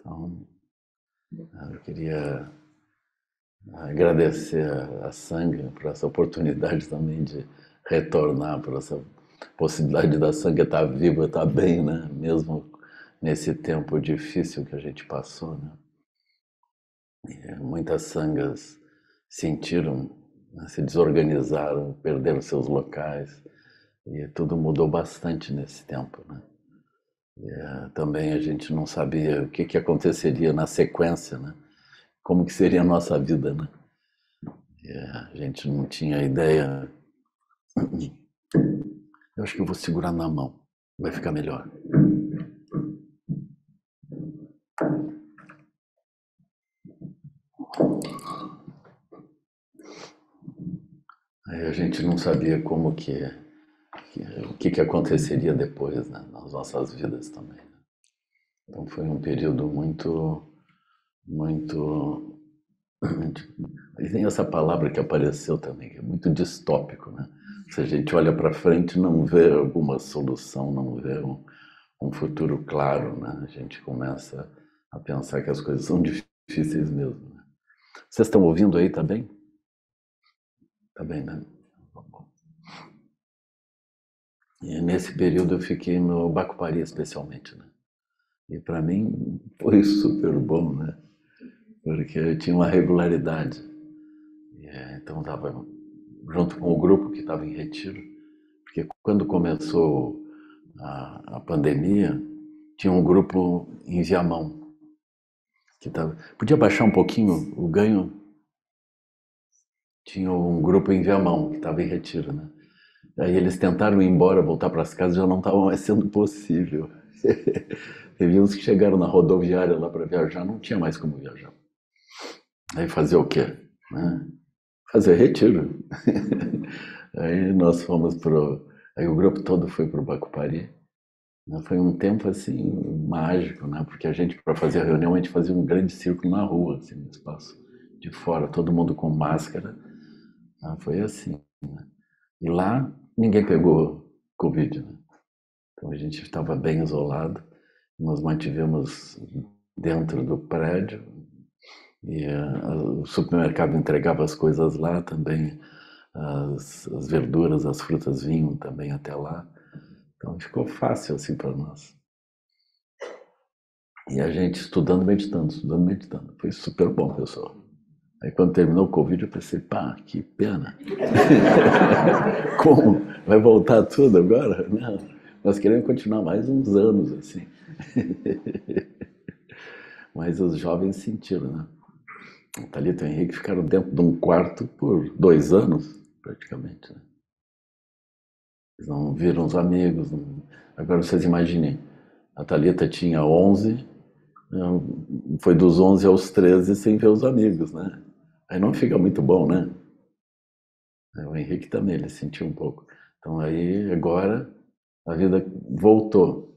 Então, eu queria agradecer a Sangha por essa oportunidade também de retornar, por essa possibilidade da Sangha estar viva, estar bem, né? Mesmo nesse tempo difícil que a gente passou, né? E muitas sangas sentiram, né? se desorganizaram, perderam seus locais e tudo mudou bastante nesse tempo, né? Uh, também a gente não sabia o que, que aconteceria na sequência, né? Como que seria a nossa vida, né? Uh, a gente não tinha ideia. Eu acho que eu vou segurar na mão, vai ficar melhor. Aí a gente não sabia como que, que o que, que aconteceria depois né, nas nossas vidas também. Né. Então foi um período muito, muito e tem essa palavra que apareceu também, que é muito distópico, né? Se a gente olha para frente, não vê alguma solução, não vê um, um futuro claro, né? A gente começa a pensar que as coisas são difíceis mesmo. Né? Vocês estão ouvindo aí, tá bem? Tá bem, né? E nesse período eu fiquei no Bacupari especialmente, né? E para mim foi super bom, né? Porque eu tinha uma regularidade. E, é, então estava junto com o grupo que estava em retiro, porque quando começou a, a pandemia, tinha um grupo em Viamão, que tava, podia baixar um pouquinho o ganho? Tinha um grupo em Viamão que estava em retiro, né? Aí eles tentaram ir embora, voltar para as casas, já não estava mais sendo possível. Teve uns que chegaram na rodoviária lá para viajar, não tinha mais como viajar. Aí fazer o quê? Né? Fazer retiro. Aí nós fomos pro. Aí o grupo todo foi para o Bacupari. Né? Foi um tempo assim mágico, né? Porque a gente para fazer a reunião a gente fazia um grande círculo na rua, assim, no espaço de fora, todo mundo com máscara. Né? Foi assim. Né? E lá ninguém pegou covid, né? Então a gente estava bem isolado. Nós mantivemos dentro do prédio e uh, o supermercado entregava as coisas lá também. As, as verduras, as frutas vinham também até lá. Então ficou fácil assim para nós. E a gente estudando, meditando, estudando, meditando. Foi super bom, pessoal. Aí quando terminou o Covid, eu pensei, pá, que pena. Como? Vai voltar tudo agora? Não. Nós queremos continuar mais uns anos assim. Mas os jovens sentiram, né? O Thalita e o Henrique ficaram dentro de um quarto por dois anos, praticamente. Né? Eles não viram os amigos. Não... Agora vocês imaginem, a Thalita tinha 11, foi dos 11 aos 13 sem ver os amigos, né? Aí não fica muito bom, né? O Henrique também, ele sentiu um pouco. Então aí, agora, a vida voltou.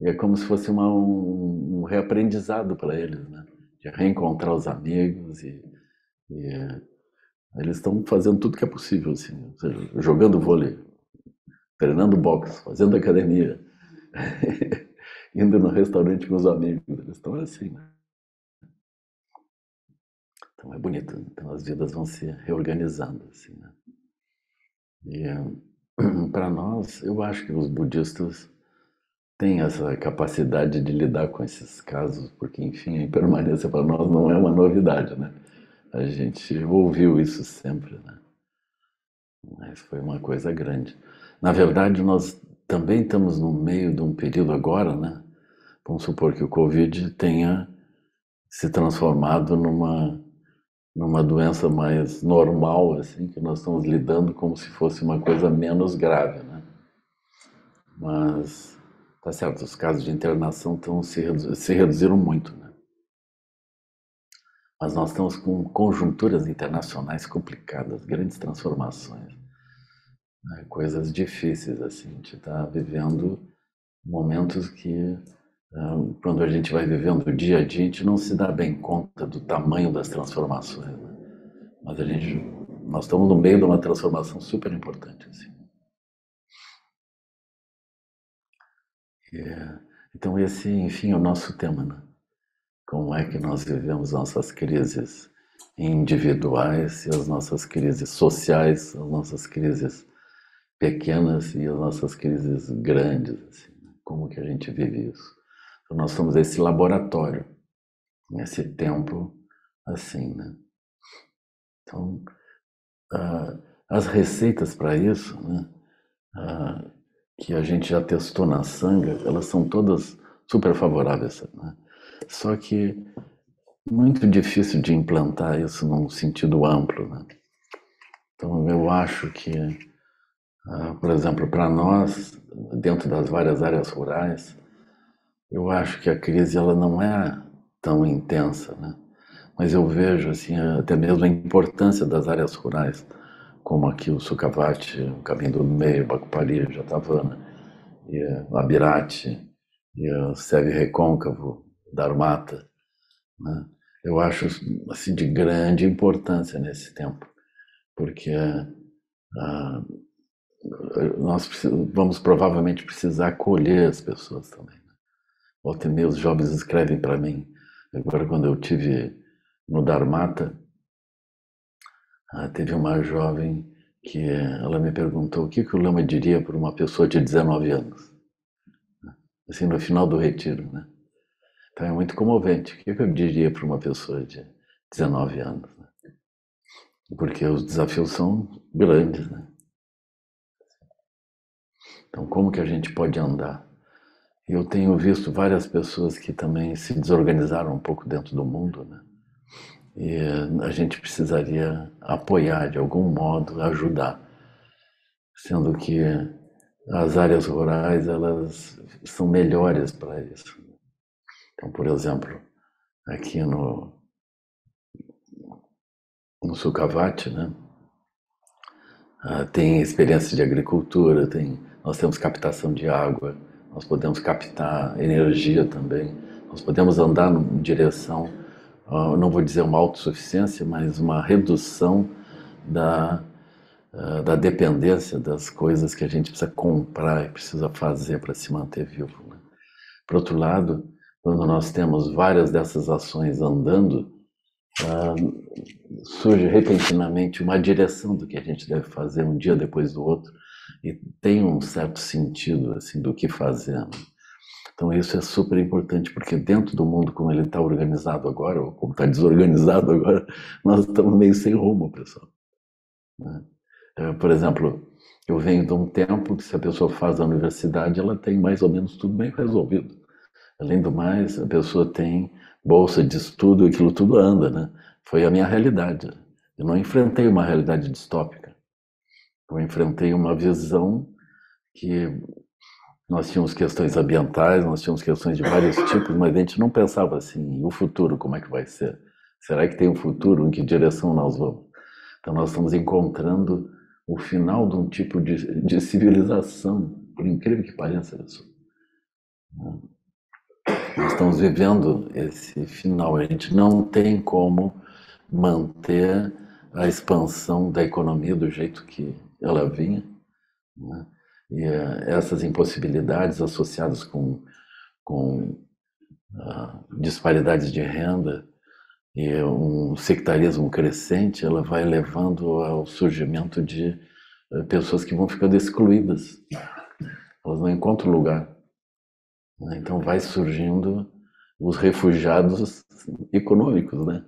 E é como se fosse uma, um, um reaprendizado para eles, né? De reencontrar os amigos e, e eles estão fazendo tudo que é possível, assim, jogando vôlei, treinando boxe, fazendo academia, indo no restaurante com os amigos. Eles estão assim, né? Então é bonito. Então as vidas vão se reorganizando, assim, né? E para nós, eu acho que os budistas têm essa capacidade de lidar com esses casos, porque, enfim, a impermanência para nós não é uma novidade, né? A gente ouviu isso sempre, né? Mas foi uma coisa grande. Na verdade, nós também estamos no meio de um período agora, né? Vamos supor que o Covid tenha se transformado numa numa doença mais normal, assim, que nós estamos lidando como se fosse uma coisa menos grave, né? Mas tá certo, os casos de internação estão se, redu se reduziram muito, né? Mas nós estamos com conjunturas internacionais complicadas, grandes transformações né, coisas difíceis assim. A gente está vivendo momentos que quando a gente vai vivendo o dia a dia, a gente não se dá bem conta do tamanho das transformações. Né? Mas a gente, nós estamos no meio de uma transformação super importante. Assim. E, então esse, enfim, é o nosso tema. Né? como é que nós vivemos nossas crises individuais e as nossas crises sociais, as nossas crises pequenas e as nossas crises grandes, assim, né? como que a gente vive isso. Então nós somos esse laboratório, nesse tempo assim, né? Então, uh, as receitas para isso, né, uh, que a gente já testou na sanga, elas são todas super favoráveis, né? Só que muito difícil de implantar isso num sentido amplo. Né? Então, eu acho que, uh, por exemplo, para nós, dentro das várias áreas rurais, eu acho que a crise ela não é tão intensa, né? Mas eu vejo assim até mesmo a importância das áreas rurais, como aqui o Sucavate, o Caminho do Meio, Bacupari, Jatavana, e Abirate, e o Seve Recôncavo, Darmata, né? Eu acho assim de grande importância nesse tempo, porque ah, nós vamos provavelmente precisar acolher as pessoas também. Volta e meia os jovens escrevem para mim. Agora, quando eu tive no Dharmata, ah, teve uma jovem que ela me perguntou o que, que o Lama diria para uma pessoa de 19 anos, assim no final do retiro, né? Então é muito comovente. O que eu diria para uma pessoa de 19 anos? Né? Porque os desafios são grandes, né? Então, como que a gente pode andar? Eu tenho visto várias pessoas que também se desorganizaram um pouco dentro do mundo, né? E a gente precisaria apoiar de algum modo, ajudar, sendo que as áreas rurais elas são melhores para isso. Então, por exemplo, aqui no, no Sukhavati, né? Ah, tem experiência de agricultura, tem, nós temos captação de água, nós podemos captar energia também, nós podemos andar em direção, uh, não vou dizer uma autossuficiência, mas uma redução da, uh, da dependência das coisas que a gente precisa comprar e precisa fazer para se manter vivo. Né? Por outro lado, quando nós temos várias dessas ações andando, uh, surge repentinamente uma direção do que a gente deve fazer um dia depois do outro e tem um certo sentido assim do que fazemos. Então isso é super importante porque dentro do mundo como ele está organizado agora ou como está desorganizado agora, nós estamos meio sem rumo, pessoal. Né? Eh, por exemplo, eu venho de um tempo que se a pessoa faz a universidade, ela tem mais ou menos tudo bem resolvido. Além do mais, a pessoa tem bolsa de estudo, aquilo tudo anda, né? Foi a minha realidade. Eu não enfrentei uma realidade distópica. Eu enfrentei uma visão que nós tínhamos questões ambientais, nós tínhamos questões de vários tipos, mas a gente não pensava assim, o futuro como é que vai ser? Será que tem um futuro? Em que direção nós vamos? Então nós estamos encontrando o final de um tipo de, de civilização, por incrível que pareça isso. Nós estamos vivendo esse final. A gente não tem como manter a expansão da economia do jeito que ela vinha. Né? E uh, essas impossibilidades associadas com, com uh, disparidades de renda e um sectarismo crescente, ela vai levando ao surgimento de uh, pessoas que vão ficando excluídas. Elas não encontram lugar. Né? Então vai surgindo os refugiados econômicos, né?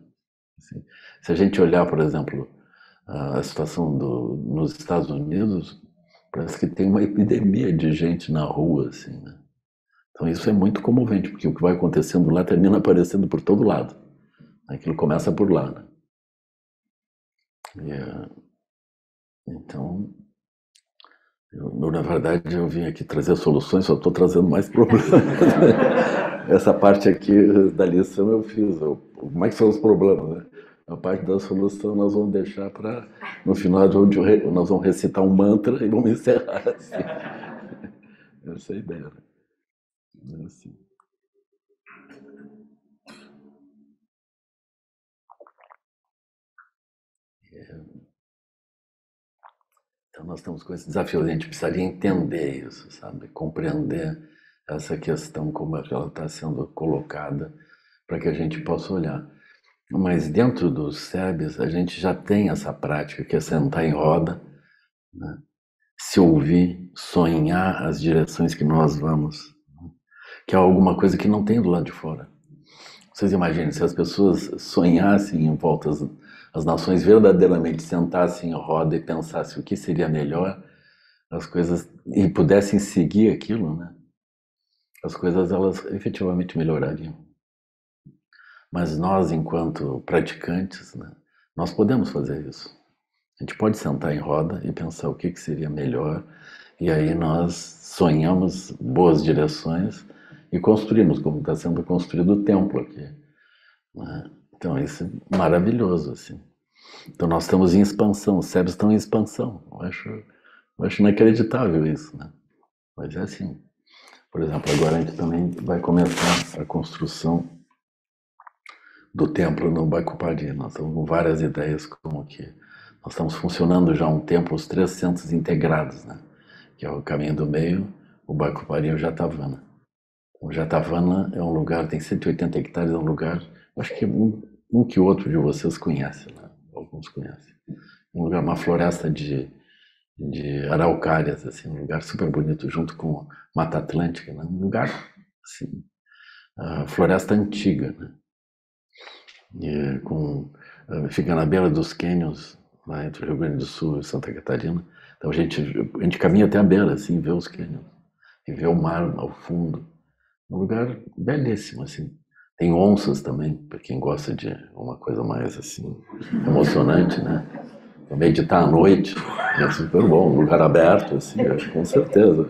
Assim, se a gente olhar, por exemplo, a situação do, nos Estados Unidos, parece que tem uma epidemia de gente na rua, assim, né? Então isso é muito comovente, porque o que vai acontecendo lá termina aparecendo por todo lado. Aquilo começa por lá, né? Eh, então, eu, na verdade, eu vim aqui trazer soluções, só estou trazendo mais problemas. Essa parte aqui da lição eu fiz. Eu, como é que são os problemas, né? A parte da solução nós vamos deixar para, no final, de nós vamos recitar um mantra e vamos encerrar assim. Essa é a ideia. Né? É assim. Então nós estamos com esse desafio, a gente precisaria entender isso, sabe? Compreender essa questão como é ela está sendo colocada para que a gente possa olhar. Mas dentro dos SEBs, a gente já tem essa prática, que é sentar em roda, né? se ouvir, sonhar as direções que nós vamos, né? que é alguma coisa que não tem do lado de fora. Vocês imaginem, se as pessoas sonhassem em volta, as, as nações verdadeiramente sentassem em roda e pensassem o que seria melhor, as coisas, e pudessem seguir aquilo, né? as coisas elas efetivamente melhorariam. Mas nós, enquanto praticantes, né, nós podemos fazer isso. A gente pode sentar em roda e pensar o que, que seria melhor, e aí nós sonhamos boas direções e construímos, como está sendo construído o templo aqui. Né? Então, isso é maravilhoso. Assim. Então, nós estamos em expansão, os cérebros estão em expansão. Eu acho, eu acho inacreditável isso. Né? Mas é assim. Por exemplo, agora a gente também vai começar a construção do templo no Bacupari. Nós estamos com várias ideias como que nós estamos funcionando já há um tempo os três centros integrados, né? que é o Caminho do Meio, o Bacupari e o Jatavana. O Jatavana é um lugar, tem 180 hectares, é um lugar, acho que um, um que outro de vocês conhece, né? alguns conhecem. Um lugar, uma floresta de, de araucárias, assim, um lugar super bonito, junto com Mata Atlântica, né? um lugar, assim, floresta antiga, né? E com, eh, fica na beira dos cânions, lá entre o Rio Grande do Sul e Santa Catarina. Então a gente, a gente caminha até a beira, assim, vê os cânions, e vê o mar ao fundo. Um lugar belíssimo, assim. Tem onças também, para quem gosta de uma coisa mais, assim, emocionante, né? Meditar à noite, é super bom, um lugar aberto, assim, acho com certeza.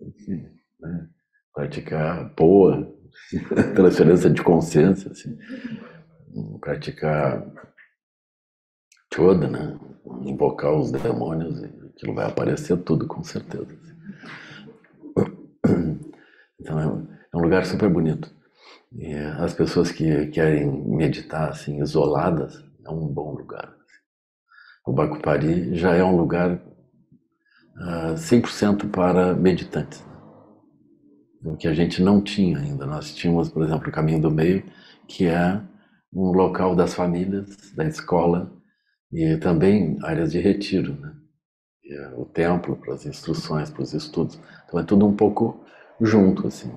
Enfim, né? Praticar poa, transferência de consciência, assim praticar toda, né? Invocar os demônios aquilo vai aparecer tudo, com certeza. Então é um, é um lugar super bonito. E as pessoas que querem meditar assim, isoladas, é um bom lugar. O Bacupari já é um lugar uh, ah, 100% para meditantes. Né? O que a gente não tinha ainda. Nós tínhamos, por exemplo, o Caminho do Meio, que é um local das famílias, da escola e também áreas de retiro, né? É o templo para as instruções, para os estudos. Então é tudo um pouco junto assim.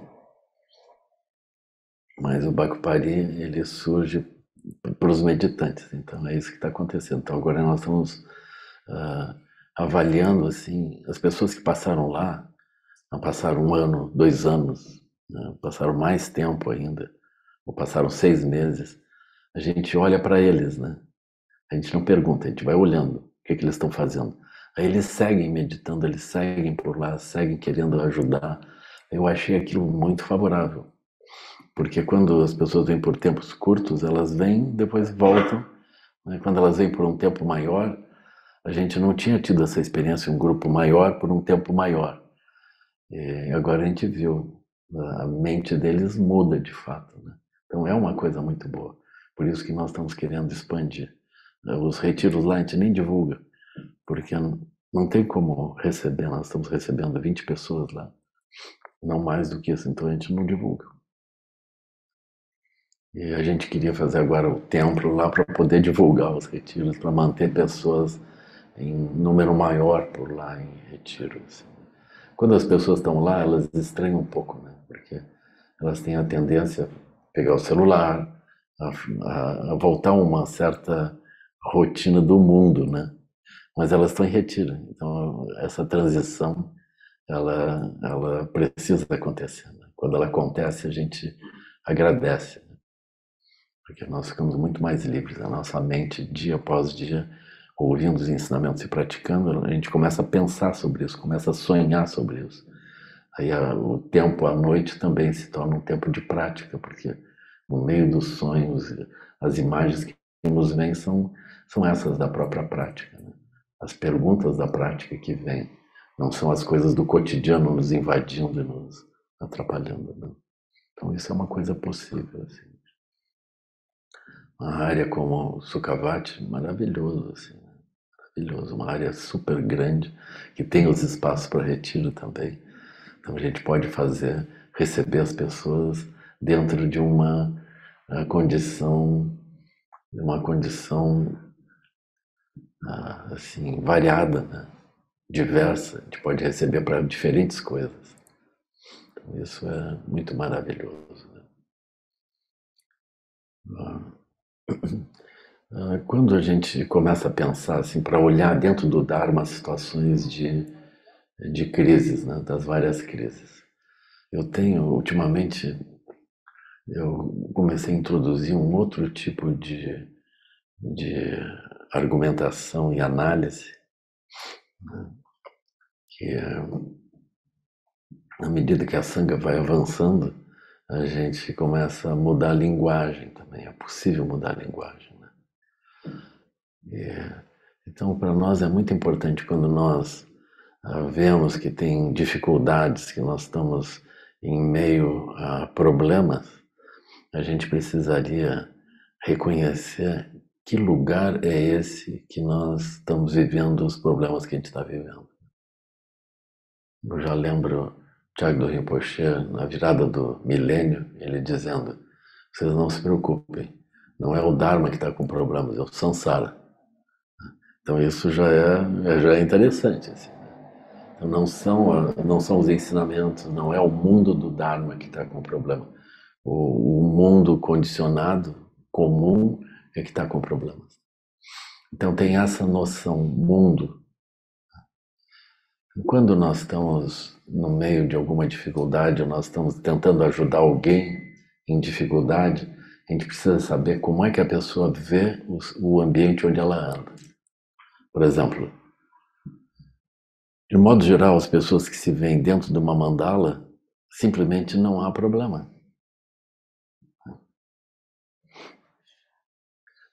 Mas o Bacupari ele surge para os meditantes. Então é isso que está acontecendo. Então agora nós estamos uh, avaliando assim as pessoas que passaram lá, passaram um ano, dois anos, né? passaram mais tempo ainda, ou passaram seis meses a gente olha para eles, né? A gente não pergunta, a gente vai olhando o que, que eles estão fazendo. Aí eles seguem meditando, eles seguem por lá, seguem querendo ajudar. Eu achei aquilo muito favorável. Porque quando as pessoas vêm por tempos curtos, elas vêm, depois voltam. Né? Quando elas vêm por um tempo maior, a gente não tinha tido essa experiência um grupo maior por um tempo maior. E agora a gente viu, a mente deles muda de fato. Né? Então é uma coisa muito boa. Por isso que nós estamos querendo expandir. Os retiros lá a gente nem divulga, porque não tem como receber, nós estamos recebendo 20 pessoas lá, não mais do que isso, então a gente não divulga. E a gente queria fazer agora o templo lá para poder divulgar os retiros, para manter pessoas em número maior por lá em retiros. Assim. Quando as pessoas estão lá, elas estranham um pouco, né? Porque elas têm a tendência a pegar o celular, a, a, voltar a uma certa rotina do mundo, né? Mas elas estão em retiro, então essa transição ela ela precisa acontecer. Né? Quando ela acontece a gente agradece, né? porque nós ficamos muito mais livres, a nossa mente dia após dia ouvindo os ensinamentos e praticando, a gente começa a pensar sobre isso, começa a sonhar sobre isso. Aí a, o tempo à noite também se torna um tempo de prática, porque no meio dos sonhos, as imagens que nos vêm são, são essas da própria prática. Né? As perguntas da prática que vêm, não são as coisas do cotidiano nos invadindo e nos atrapalhando. Né? Então, isso é uma coisa possível. Assim. Uma área como o Sukhavati, maravilhoso, assim, né? maravilhoso. Uma área super grande, que tem os espaços para retiro também. Então, a gente pode fazer, receber as pessoas dentro de uma a condição, uma condição ah, assim, variada, né? diversa, a gente pode receber para diferentes coisas. Então, isso é muito maravilhoso. Né? Ah, ah, quando a gente começa a pensar assim, para olhar dentro do Dharma situações de, de crises, né? das várias crises. Eu tenho, ultimamente, eu comecei a introduzir um outro tipo de, de argumentação e análise, né? que é, à medida que a sanga vai avançando, a gente começa a mudar a linguagem também, é possível mudar a linguagem. Né? E, então, para nós é muito importante quando nós ah, vemos que tem dificuldades, que nós estamos em meio a problemas, a gente precisaria reconhecer que lugar é esse que nós estamos vivendo os problemas que a gente está vivendo. Eu já lembro Tiago Rinpoche, na virada do milênio, ele dizendo: vocês não se preocupem, não é o Dharma que está com problemas, é o Sansara. Então isso já é, já é interessante. Assim. Então não são, não são os ensinamentos, não é o mundo do Dharma que está com problema. O, o mundo condicionado, comum, é que está com problemas. Então tem essa noção mundo. Quando nós estamos no meio de alguma dificuldade, ou nós estamos tentando ajudar alguém em dificuldade, a gente precisa saber como é que a pessoa vê o ambiente onde ela anda. Por exemplo, de modo geral, as pessoas que se veem dentro de uma mandala, simplesmente não há problema.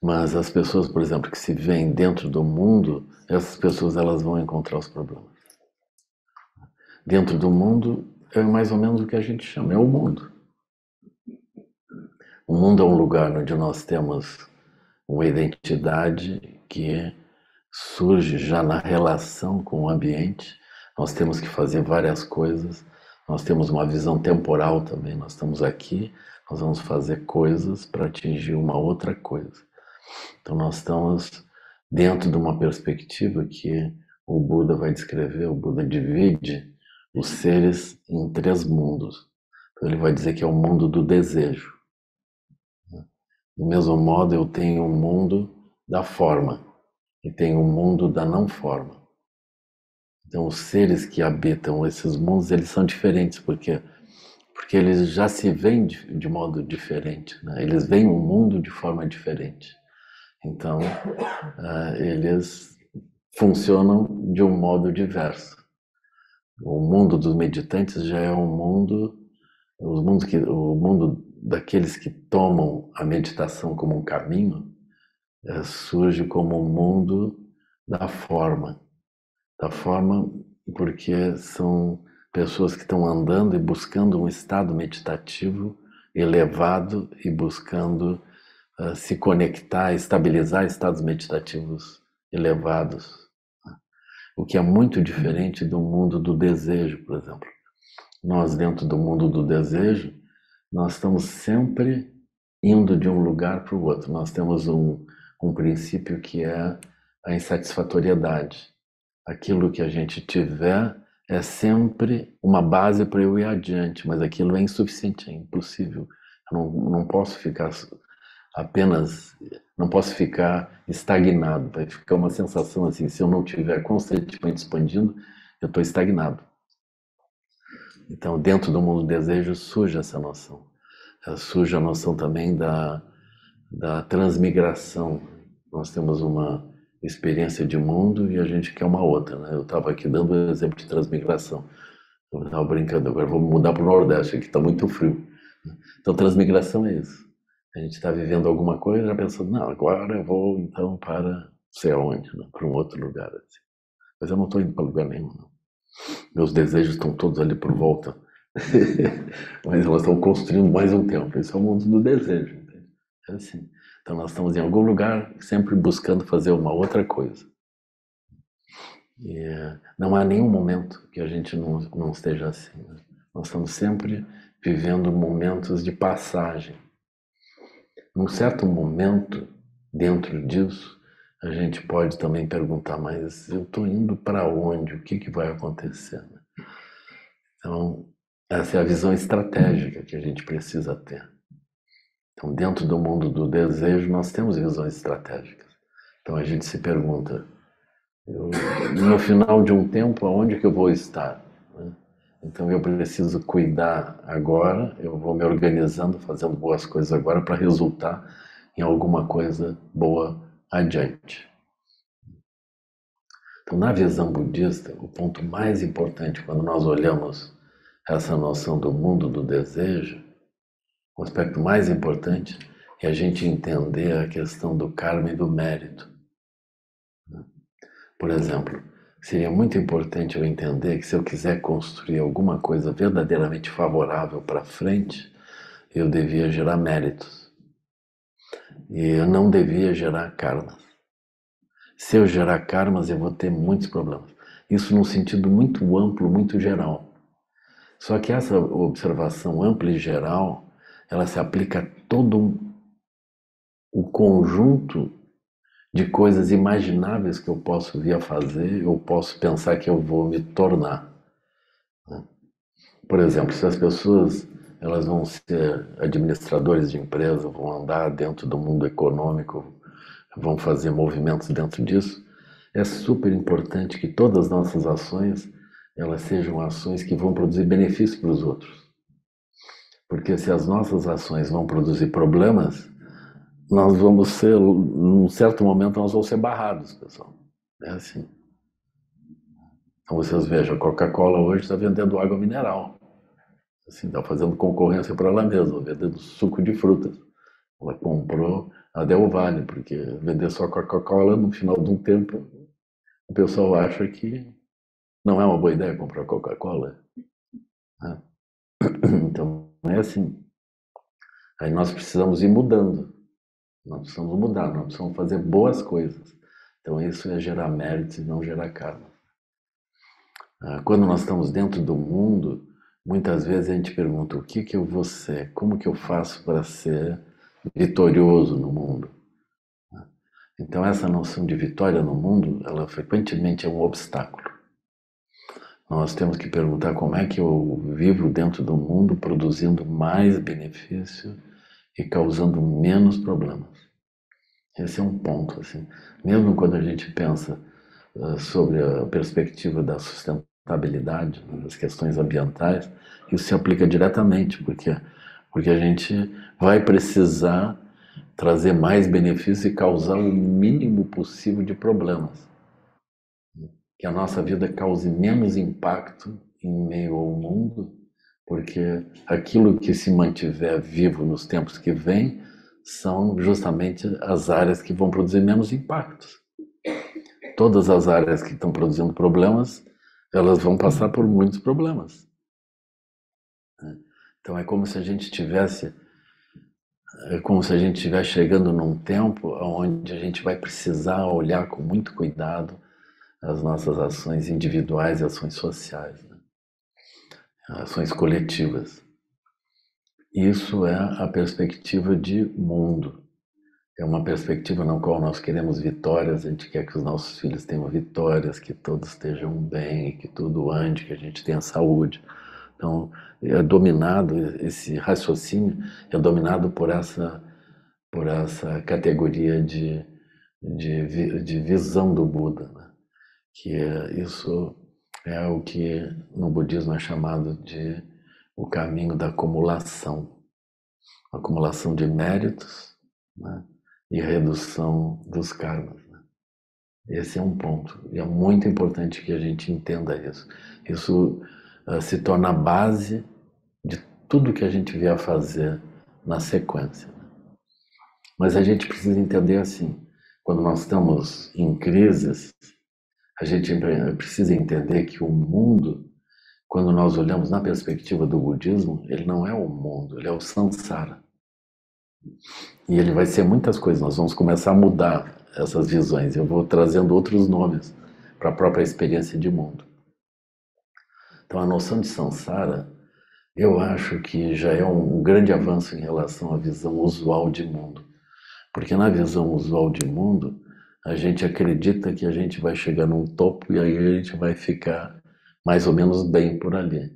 Mas as pessoas, por exemplo, que se veem dentro do mundo, essas pessoas elas vão encontrar os problemas. Dentro do mundo é mais ou menos o que a gente chama, é o mundo. O mundo é um lugar onde nós temos uma identidade que surge já na relação com o ambiente. Nós temos que fazer várias coisas. Nós temos uma visão temporal também. Nós estamos aqui, nós vamos fazer coisas para atingir uma outra coisa. Então nós estamos dentro de uma perspectiva que o Buda vai descrever, o Buda divide os seres em três mundos. Então ele vai dizer que é o mundo do desejo. Do mesmo modo, eu tenho o um mundo da forma e tenho o um mundo da não forma. Então, os seres que habitam esses mundos, eles são diferentes, porque porque eles já se veem de, de modo diferente, né? eles veem o mundo de forma diferente. Então, uh, eles funcionam de um modo diverso. O mundo dos meditantes já é um mundo, o mundo, que, o mundo daqueles que tomam a meditação como um caminho, uh, surge como o um mundo da forma. Da forma porque são pessoas que estão andando e buscando um estado meditativo elevado e buscando se conectar, estabilizar estados meditativos elevados, né? o que é muito diferente do mundo do desejo, por exemplo. Nós, dentro do mundo do desejo, nós estamos sempre indo de um lugar para o outro. Nós temos um, um princípio que é a insatisfatoriedade. Aquilo que a gente tiver é sempre uma base para eu ir adiante, mas aquilo é insuficiente, é impossível. Eu não, não posso ficar apenas não posso ficar estagnado, vai ficar uma sensação assim, se eu não estiver constantemente expandindo, eu estou estagnado. Então, dentro do mundo do desejo surge essa noção. Surge a noção também da, da transmigração. Nós temos uma experiência de mundo e a gente quer uma outra. Né? Eu estava aqui dando um exemplo de transmigração. Eu estava brincando, agora vou mudar para o Nordeste, aqui está muito frio. Então, transmigração é isso a gente está vivendo alguma coisa, já pensando, não, agora eu vou então para sei aonde, né? para um outro lugar. Assim. Mas eu não estou indo para lugar nenhum. Não. Meus desejos estão todos ali por volta. Mas elas estão construindo mais um tempo. Esse é o mundo do desejo. É assim. Então nós estamos em algum lugar sempre buscando fazer uma outra coisa. E não há nenhum momento que a gente não, não esteja assim. Né? Nós estamos sempre vivendo momentos de passagem num certo momento, dentro disso, a gente pode também perguntar, mas eu estou indo para onde? O que, que vai acontecer? Então, essa é a visão estratégica que a gente precisa ter. Então, dentro do mundo do desejo, nós temos visões estratégicas. Então, a gente se pergunta, eu, no final de um tempo, aonde que eu vou estar? Então, eu preciso cuidar agora, eu vou me organizando, fazendo boas coisas agora para resultar em alguma coisa boa adiante. Então, na visão budista, o ponto mais importante quando nós olhamos essa noção do mundo do desejo, o aspecto mais importante é a gente entender a questão do karma e do mérito. Por exemplo, seria muito importante eu entender que se eu quiser construir alguma coisa verdadeiramente favorável para frente, eu devia gerar méritos. E eu não devia gerar karmas. Se eu gerar karmas, eu vou ter muitos problemas. Isso num sentido muito amplo, muito geral. Só que essa observação ampla e geral, ela se aplica a todo o conjunto de coisas imagináveis que eu posso vir a fazer, eu posso pensar que eu vou me tornar. Né? Por exemplo, se as pessoas elas vão ser administradores de empresa, vão andar dentro do mundo econômico, vão fazer movimentos dentro disso, é super importante que todas as nossas ações elas sejam ações que vão produzir benefício para os outros. Porque se as nossas ações vão produzir problemas, nós vamos ser, num certo momento, nós vamos ser barrados, pessoal. É assim. Então vocês vejam, a Coca-Cola hoje está vendendo água mineral. Assim, está fazendo concorrência para ela mesma, vendendo suco de frutas. Ela comprou a Del Valle, porque vender só Coca-Cola, no final de um tempo, o pessoal acha que não é uma boa ideia comprar Coca-Cola. Né? Então, é assim. Aí nós precisamos ir mudando. Nós precisamos mudar, nós precisamos fazer boas coisas. Então, isso é gerar méritos e não gerar karma. Ah, quando nós estamos dentro do mundo, muitas vezes a gente pergunta: o que, que eu vou ser? Como que eu faço para ser vitorioso no mundo? Então, essa noção de vitória no mundo, ela frequentemente é um obstáculo. Nós temos que perguntar como é que eu vivo dentro do mundo produzindo mais benefício e causando menos problemas. Esse é um ponto, assim. Mesmo quando a gente pensa uh, sobre a perspectiva da sustentabilidade, né, das questões ambientais, isso se aplica diretamente, porque porque a gente vai precisar trazer mais benefício e causar o mínimo possível de problemas que a nossa vida cause menos impacto em meio ao mundo, porque aquilo que se mantiver vivo nos tempos que vêm são justamente as áreas que vão produzir menos impactos. Todas as áreas que estão produzindo problemas, elas vão passar por muitos problemas. Então é como se a gente tivesse é como se a gente estivesse chegando num tempo onde a gente vai precisar olhar com muito cuidado as nossas ações individuais e ações sociais, né? ações coletivas. Isso é a perspectiva de mundo. É uma perspectiva na qual nós queremos vitórias, a gente quer que os nossos filhos tenham vitórias, que todos estejam bem, que tudo ande, que a gente tenha saúde. Então, é dominado, esse raciocínio é dominado por essa, por essa categoria de, de, de visão do Buda. Né? que é, isso é o que no budismo é chamado de o caminho da acumulação, acumulação de méritos né, e redução dos karmas. Né. Esse é um ponto e é muito importante que a gente entenda isso. Isso uh, se torna a base de tudo que a gente vier a fazer na sequência. Né. Mas a gente precisa entender assim, quando nós estamos em crises, a gente precisa entender que o mundo, quando nós olhamos na perspectiva do budismo, ele não é o mundo, ele é o samsara. E ele vai ser muitas coisas, nós vamos começar a mudar essas visões. Eu vou trazendo outros nomes para a própria experiência de mundo. Então a noção de samsara eu acho que já é um grande avanço em relação à visão usual de mundo. Porque na visão usual de mundo, a gente acredita que a gente vai chegar num topo e aí a gente vai ficar mais ou menos bem por ali.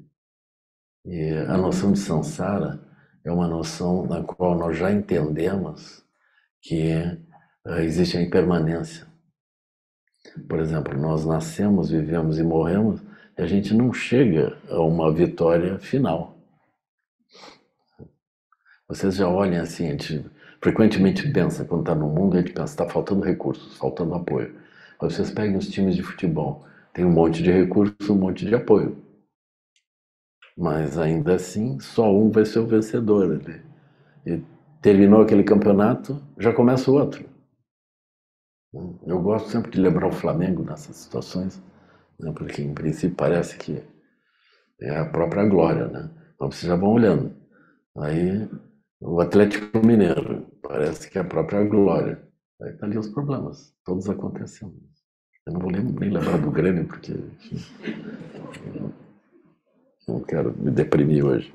E a noção de samsara é uma noção na qual nós já entendemos que uh, existe a impermanência. Por exemplo, nós nascemos, vivemos e morremos e a gente não chega a uma vitória final. Vocês já olhem assim, a gente frequentemente pensa, quando está no mundo, a gente pensa, está faltando recursos, faltando apoio. Mas vocês pegam os times de futebol, tem um monte de recursos, um monte de apoio. Mas ainda assim, só um vai ser o vencedor ali. E terminou aquele campeonato, já começa o outro. Eu gosto sempre de lembrar o Flamengo nessas situações, né? porque em princípio parece que é a própria glória, né? Então vocês já vão olhando. Aí o Atlético Mineiro, parece que é a própria glória. Aí tá ali os problemas, todos acontecendo. Eu não vou nem, nem lembrar do Grêmio, porque enfim, não quero me deprimir hoje.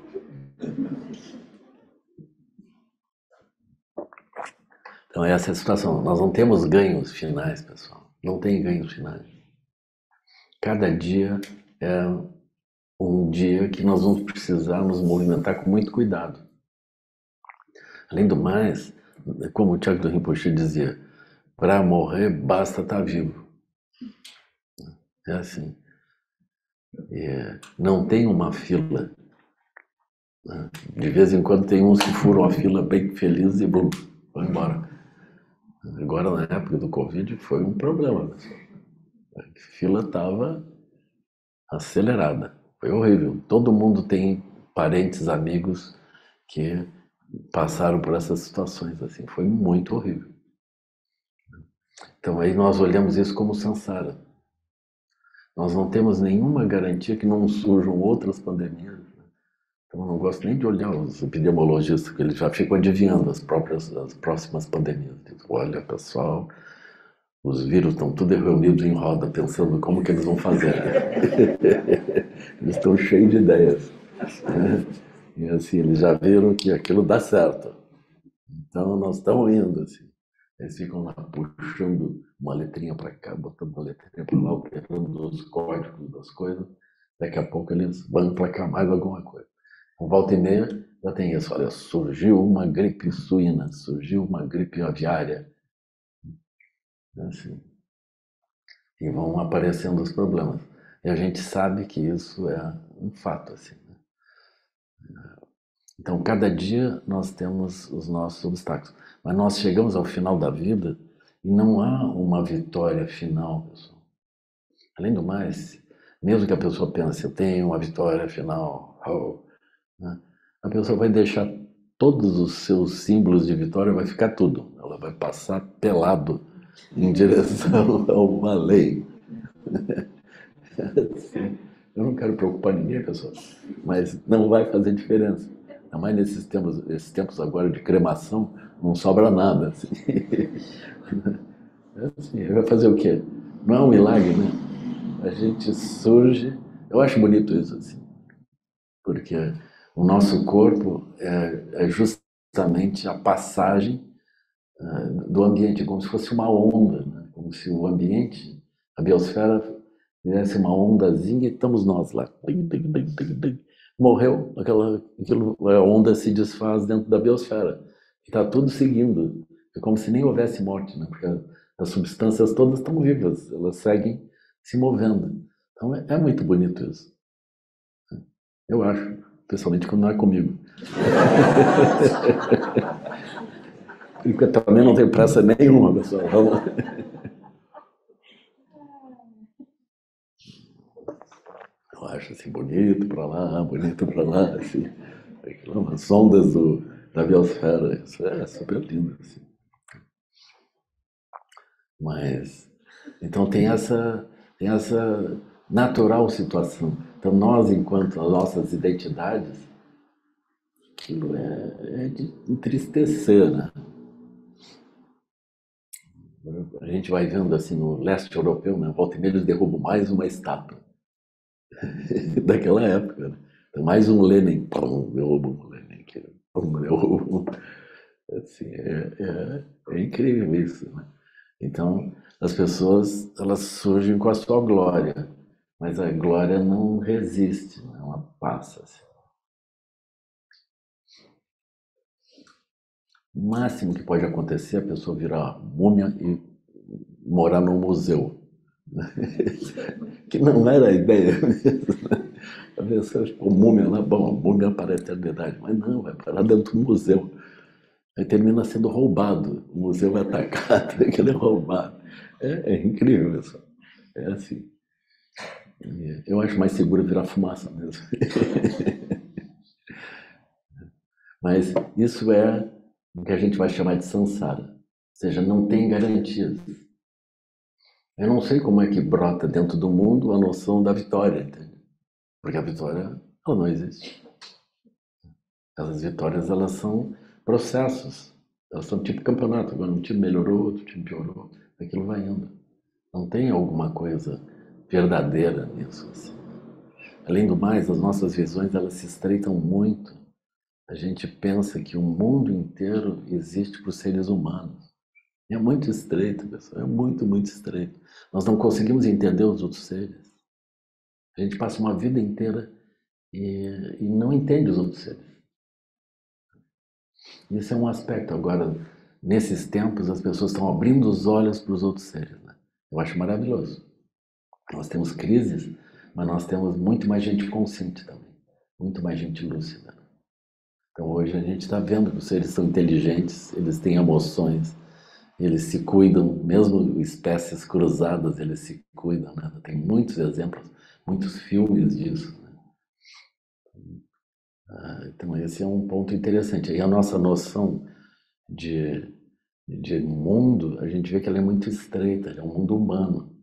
Então, essa é a situação. Nós não temos ganhos finais, pessoal. Não tem ganhos finais. Cada dia é um dia que nós vamos precisar nos movimentar com muito cuidado. Além do mais, como o Tiago do Rinpoche dizia, para morrer basta estar tá vivo. É assim. É, não tem uma fila. Né? De vez em quando tem uns que furam a fila bem felizes e bum, vão embora. Agora, na época do Covid, foi um problema. Pessoal. A fila estava acelerada. Foi horrível. Todo mundo tem parentes, amigos que passaram por essas situações. assim. Foi muito horrível. Então aí nós olhamos isso como samsara. Nós não temos nenhuma garantia que não surjam outras pandemias. Né? Então eu não gosto nem de olhar os epidemiologistas, porque eles já ficam adivinhando as próprias as próximas pandemias. Diz, Olha, pessoal, os vírus estão tudo reunidos em roda, pensando como que eles vão fazer. eles estão cheios de ideias. E assim, eles já viram que aquilo dá certo. Então nós estamos indo assim. Eles ficam lá puxando uma letrinha para cá, botando uma letrinha para lá, alterando os códigos das coisas. Daqui a pouco eles vão emplacar mais alguma coisa. Com volta e meia já tem isso. Olha, surgiu uma gripe suína, surgiu uma gripe aviária. Assim. E vão aparecendo os problemas. E a gente sabe que isso é um fato. Assim, né? Então, cada dia nós temos os nossos obstáculos. Mas nós chegamos ao final da vida e não há uma vitória final, pessoal. Além do mais, mesmo que a pessoa pense, eu tenho uma vitória final, oh, né? a pessoa vai deixar todos os seus símbolos de vitória, vai ficar tudo. Ela vai passar pelado em direção a uma lei. Eu não quero preocupar ninguém, pessoal, mas não vai fazer diferença. Ainda mais nesses tempos, esses tempos agora de cremação, não sobra nada. Assim. É assim, vai fazer o quê? Não é um milagre, né? A gente surge. Eu acho bonito isso, assim, porque o nosso corpo é, é justamente a passagem uh, do ambiente, como se fosse uma onda, né? como se o ambiente, a biosfera, fizesse uma ondazinha e estamos nós lá. Morreu, aquela, aquela a onda se desfaz dentro da biosfera. Está tudo seguindo. É como se nem houvesse morte, né? porque as substâncias todas estão vivas, elas seguem se movendo. Então é, é muito bonito isso. Eu acho, pessoalmente, quando não é comigo. porque também não tenho pressa nenhuma, pessoal. Vamos. Eu acho assim, bonito para lá, bonito para lá, assim. Umas ondas do, da biosfera. Isso é super lindo. Assim. Mas, então tem essa, tem essa natural situação. Então nós, enquanto as nossas identidades, aquilo é, é de entristecer, né? A gente vai vendo assim no leste europeu, né? Volta e meia eles derrubam mais uma estátua daquela época. Né? Tem mais um Lenin, pum, derruba um Lenin, pum, derruba Assim, é, é, é, incrível isso. Né? Então, as pessoas elas surgem com a sua glória, mas a glória não resiste, né? ela passa. Assim. O máximo que pode acontecer é a pessoa virar múmia e morar num museu. Que não era a ideia mesmo. Né? A pessoa ficou múmia lá, bom, múmia para a eternidade. Mas não, vai parar dentro do museu. Aí termina sendo roubado. O museu é atacado, aquele é roubado. É, é incrível isso. É assim. Eu acho mais seguro virar fumaça mesmo. Mas isso é o que a gente vai chamar de samsara. Ou seja, não tem garantias. Eu não sei como é que brota dentro do mundo a noção da vitória, entende? Porque a vitória, ela não existe. Essas vitórias, elas são processos. Elas são tipo campeonato. Agora um time melhorou, outro time piorou. Aquilo vai indo. Não tem alguma coisa verdadeira nisso. Assim. Além do mais, as nossas visões elas se estreitam muito. A gente pensa que o mundo inteiro existe para os seres humanos. É muito estreito, pessoal. É muito, muito estreito. Nós não conseguimos entender os outros seres. A gente passa uma vida inteira e, e não entende os outros seres. Isso é um aspecto. Agora, nesses tempos, as pessoas estão abrindo os olhos para os outros seres. Né? Eu acho maravilhoso. Nós temos crises, mas nós temos muito mais gente consciente também. Muito mais gente lúcida. Então, hoje a gente está vendo que os seres são inteligentes, eles têm emoções, eles se cuidam, mesmo espécies cruzadas, eles se cuidam. Né? Tem muitos exemplos, muitos filmes disso. Ah, então, esse é um ponto interessante. E a nossa noção de, de mundo, a gente vê que ela é muito estreita, é um mundo humano.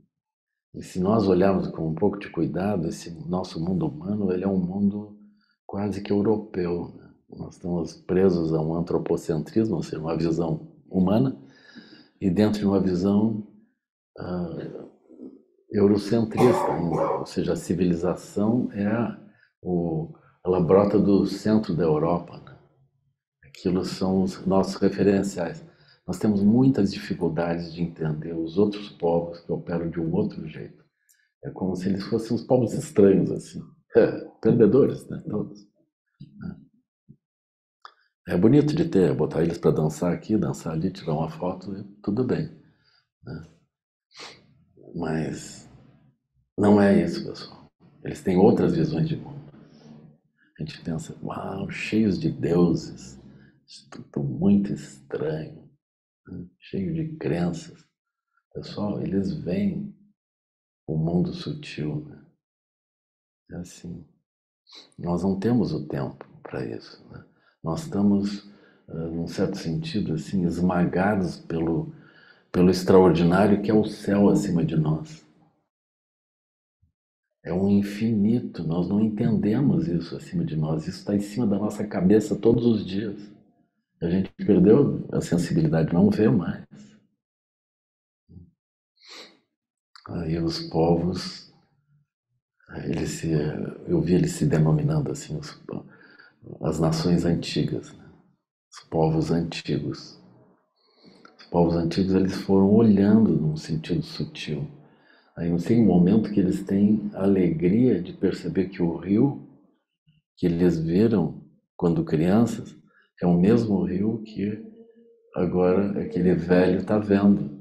E se nós olharmos com um pouco de cuidado, esse nosso mundo humano, ele é um mundo quase que europeu. Né? Nós estamos presos a um antropocentrismo, ou seja, uma visão humana, e dentro de uma visão uh, eurocentrista ainda, ou seja, a civilização é o, ela brota do centro da Europa. Né? Aquilo são os nossos referenciais. Nós temos muitas dificuldades de entender os outros povos que operam de um outro jeito. É como se eles fossem uns povos estranhos, assim. É, perdedores, né? Todos. É bonito de ter, botar eles para dançar aqui, dançar ali, tirar uma foto, tudo bem. Né? Mas não é isso, pessoal. Eles têm outras visões de mundo. A gente pensa, uau, cheios de deuses, tudo muito estranho, né? cheio de crenças. Pessoal, eles veem o mundo sutil. Né? É assim. Nós não temos o tempo para isso. Né? Nós estamos, uh, num certo sentido, assim, esmagados pelo, pelo extraordinário que é o céu acima de nós. É um infinito, nós não entendemos isso acima de nós, isso está em cima da nossa cabeça todos os dias. A gente perdeu a sensibilidade, não vê mais. Aí os povos, eles se, eu vi eles se denominando assim, os, as nações antigas, né? os povos antigos. Os povos antigos eles foram olhando num sentido sutil Aí tem um momento que eles têm a alegria de perceber que o rio que eles viram quando crianças é o mesmo rio que agora aquele velho está vendo.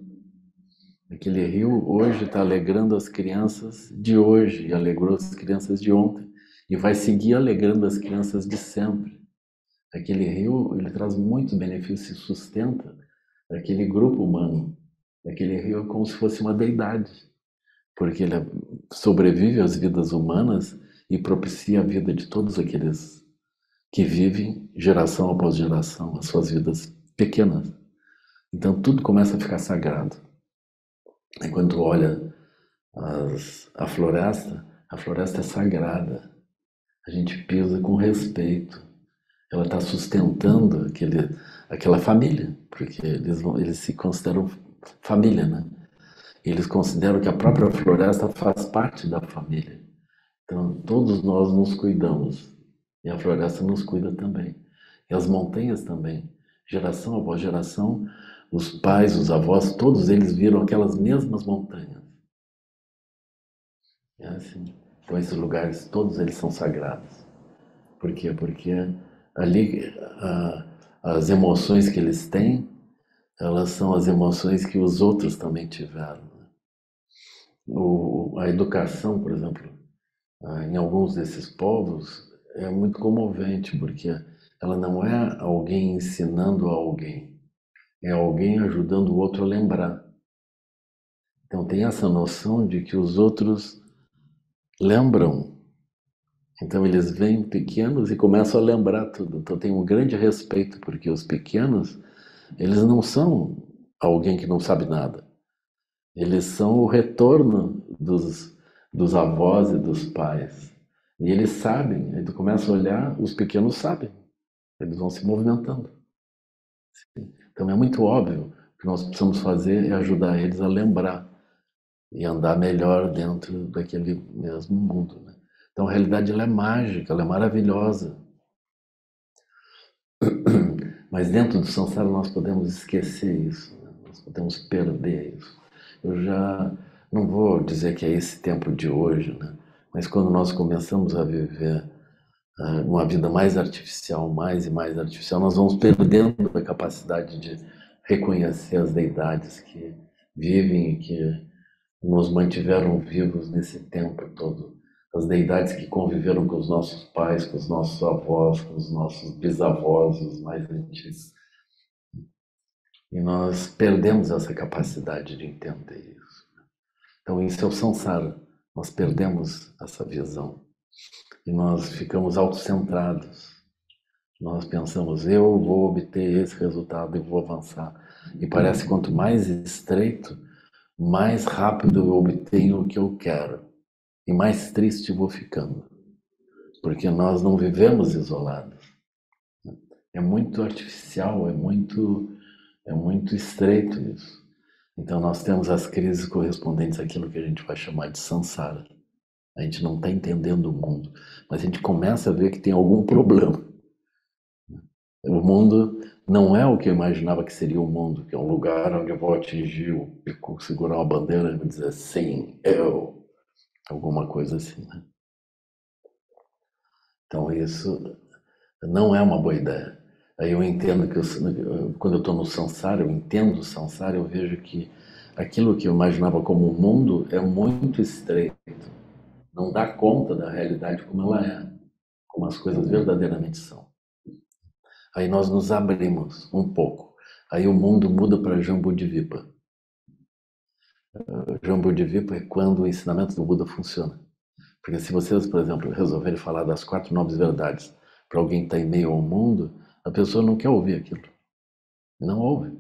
Aquele rio hoje está alegrando as crianças de hoje e alegrou as crianças de ontem e vai seguir alegrando as crianças de sempre. Aquele rio ele traz muitos benefícios e sustenta aquele grupo humano. Aquele rio é como se fosse uma deidade porque ele sobrevive às vidas humanas e propicia a vida de todos aqueles que vivem geração após geração as suas vidas pequenas. Então tudo começa a ficar sagrado. Enquanto olha as, a floresta, a floresta é sagrada. A gente pisa com respeito. Ela está sustentando aquele, aquela família, porque eles, eles se consideram família, né? Eles consideram que a própria floresta faz parte da família. Então, todos nós nos cuidamos E a floresta nos cuida também. E as montanhas também. Geração após geração, os pais, os avós, todos eles viram aquelas mesmas montanhas. É assim. Então esses lugares, todos eles são sagrados. Por quê? Porque ali as emoções que eles têm, elas são as emoções que os outros também tiveram. Né? O, a educação, por exemplo, em alguns desses povos, é muito comovente, porque ela não é alguém ensinando a alguém, é alguém ajudando o outro a lembrar. Então tem essa noção de que os outros lembram. Então eles vêm pequenos e começam a lembrar tudo. Então tem um grande respeito porque os pequenos, eles não são alguém que não sabe nada. Eles são o retorno dos, dos avós e dos pais. E eles sabem, aí tu começa a olhar, os pequenos sabem. Eles vão se movimentando. Então é muito óbvio que nós precisamos fazer é ajudar eles a lembrar e andar melhor dentro daquele mesmo mundo. Né? Então a realidade ela é mágica, ela é maravilhosa. Mas dentro do samsara nós podemos esquecer isso, né? nós podemos perder isso. Eu já não vou dizer que é esse tempo de hoje, né? mas quando nós começamos a viver uh, uma vida mais artificial, mais e mais artificial, nós vamos perdendo a capacidade de reconhecer as deidades que vivem e que nos mantiveram vivos nesse tempo todo. As deidades que conviveram com os nossos pais, com os nossos avós, com os nossos bisavós, os mais antigos. E nós perdemos essa capacidade de entender isso. Então, isso é o samsara. Nós perdemos essa visão. E nós ficamos autocentrados. Nós pensamos, eu vou obter esse resultado e vou avançar. E parece que quanto mais estreito, mais rápido eu obtenho o que eu quero e mais triste vou ficando, porque nós não vivemos isolados. É muito artificial, é muito é muito estreito isso. Então nós temos as crises correspondentes àquilo que a gente vai chamar de samsara. A gente não está entendendo o mundo, mas a gente começa a ver que tem algum problema. O mundo não é o que eu imaginava que seria o mundo, que é um lugar onde eu vou atingir o pico, segurar uma bandeira e dizer sim, eu. Alguma coisa assim, né? Então isso não é uma boa ideia. Aí eu entendo que eu, quando eu estou no samsara, eu entendo o samsara, eu vejo que aquilo que eu imaginava como o mundo é muito estreito. Não dá conta da realidade como ela é, como as coisas verdadeiramente são. Aí nós nos abrimos um pouco. Aí o mundo muda para Jambudvipa. Uh, Jambudvipa é quando o ensinamento do Buda funciona. Porque se vocês, por exemplo, resolverem falar das quatro nobres verdades para alguém que está em meio ao mundo, a pessoa não quer ouvir aquilo. Não ouve.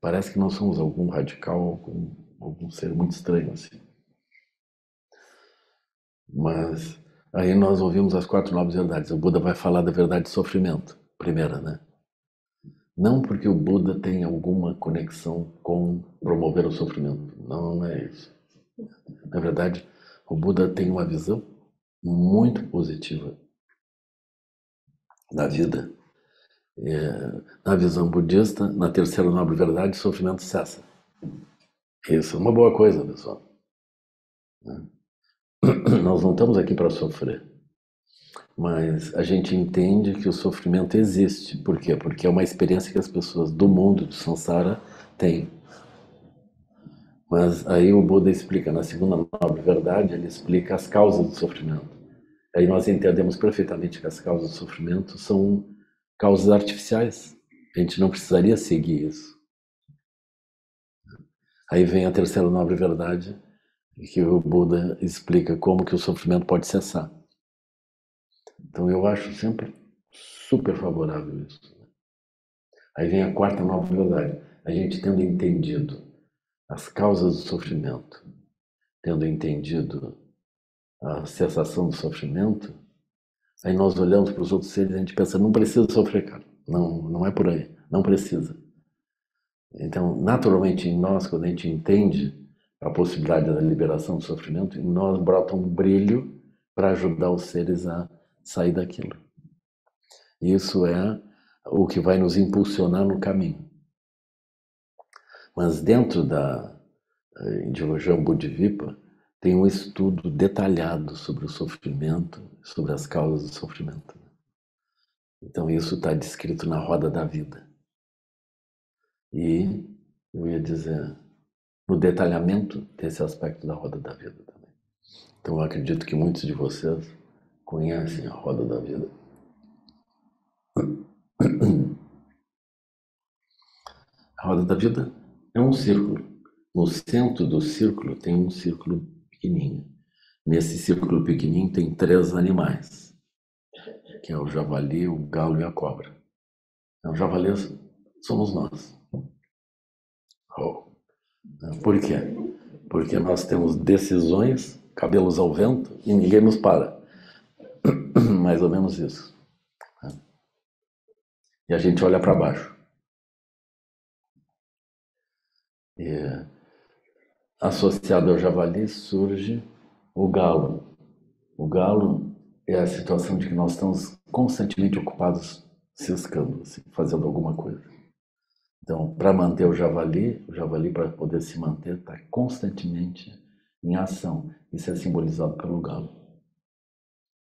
Parece que nós somos algum radical, algum, algum ser muito estranho assim. Mas Aí nós ouvimos as quatro nobres verdades. O Buda vai falar da verdade de sofrimento, primeira, né? Não porque o Buda tem alguma conexão com promover o sofrimento. Não, não é isso. Na verdade, o Buda tem uma visão muito positiva da vida. É, na visão budista, na terceira nobre verdade, o sofrimento cessa. Isso é uma boa coisa, pessoal. Né? Nós não estamos aqui para sofrer, mas a gente entende que o sofrimento existe. Por quê? Porque é uma experiência que as pessoas do mundo, do samsara, têm. Mas aí o Buda explica, na segunda nobre verdade, ele explica as causas do sofrimento. Aí nós entendemos perfeitamente que as causas do sofrimento são causas artificiais. A gente não precisaria seguir isso. Aí vem a terceira nobre verdade, que o Buda explica como que o sofrimento pode cessar. Então eu acho sempre super favorável isso. Aí vem a quarta nova verdade. A gente tendo entendido as causas do sofrimento, tendo entendido a cessação do sofrimento, aí nós olhamos para os outros seres e a gente pensa, não precisa sofrer, cara. Não, não é por aí. Não precisa. Então, naturalmente, em nós, quando a gente entende a possibilidade da liberação do sofrimento, em nós brota um brilho para ajudar os seres a sair daquilo. Isso é o que vai nos impulsionar no caminho. Mas dentro da eh, de Jambudvipa tem um estudo detalhado sobre o sofrimento, sobre as causas do sofrimento. Então isso está descrito na roda da vida. E eu ia dizer no detalhamento desse aspecto da roda da vida também. Então eu acredito que muitos de vocês conhecem a roda da vida. A roda da vida é um círculo. No centro do círculo tem um círculo pequenininho. Nesse círculo pequenininho tem três animais, que é o javali, o galo e a cobra. O javali somos nós. Oh. Por quê? Porque nós temos decisões, cabelos ao vento e ninguém nos para. Mais ou menos isso. E a gente olha para baixo. E associado ao javali surge o galo. O galo é a situação de que nós estamos constantemente ocupados ciscando, assim, fazendo alguma coisa. Então, para manter o javali, o javali para poder se manter está constantemente em ação. Isso é simbolizado pelo galo.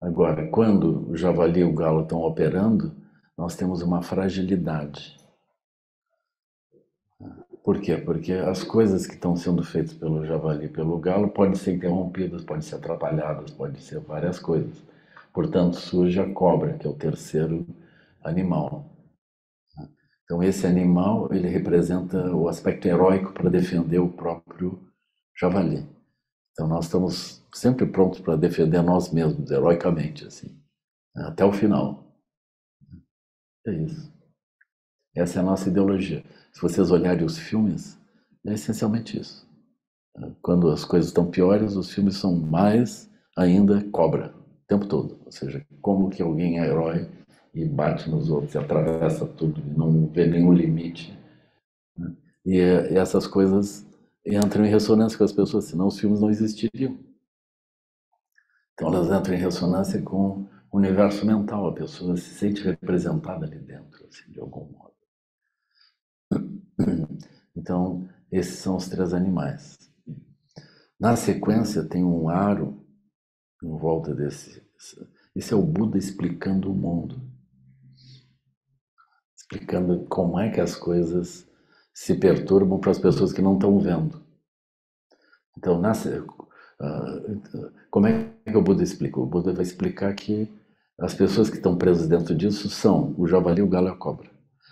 Agora, quando o javali e o galo estão operando, nós temos uma fragilidade. Por quê? Porque as coisas que estão sendo feitas pelo javali e pelo galo podem ser interrompidas, podem ser atrapalhadas, podem ser várias coisas. Portanto, surge a cobra, que é o terceiro animal. Então esse animal, ele representa o aspecto heróico para defender o próprio javali. Então nós estamos sempre prontos para defender nós mesmos, heroicamente, assim, até o final. É isso. Essa é a nossa ideologia. Se vocês olharem os filmes, é essencialmente isso. Quando as coisas estão piores, os filmes são mais ainda cobra, o tempo todo. Ou seja, como que alguém é herói e bate nos outros, e atravessa tudo, e não vê nenhum limite. Né? E, e essas coisas entram em ressonância com as pessoas, senão os filmes não existiriam. Então elas entram em ressonância com o universo mental, a pessoa se sente representada ali dentro, assim, de algum modo. Então, esses são os três animais. Na sequência, tem um aro em volta desse. Esse é o Buda explicando o mundo explicando como é que as coisas se perturbam para as pessoas que não estão vendo. Então, uh, como é que o Buda explica? O Buda vai explicar que as pessoas que estão presas dentro disso são o javali, o galo e a cobra.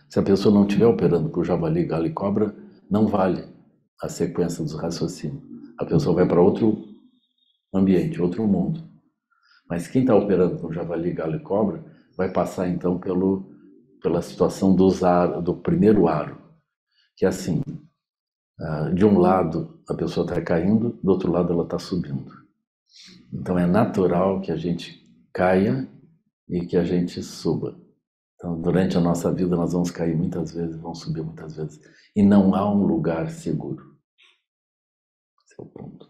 Se a pessoa não estiver operando com o javali, galo e cobra, não vale a sequência dos raciocínios. A pessoa vai para outro ambiente, outro mundo. Mas quem está operando com javali, galo e cobra vai passar então pelo pela situação do primeiro aro, que é assim, ah, de um lado a pessoa está caindo, do outro lado ela está subindo. Então é natural que a gente caia e que a gente suba. Então, durante a nossa vida nós vamos cair muitas vezes, vamos subir muitas vezes, e não há um lugar seguro. Esse é o ponto.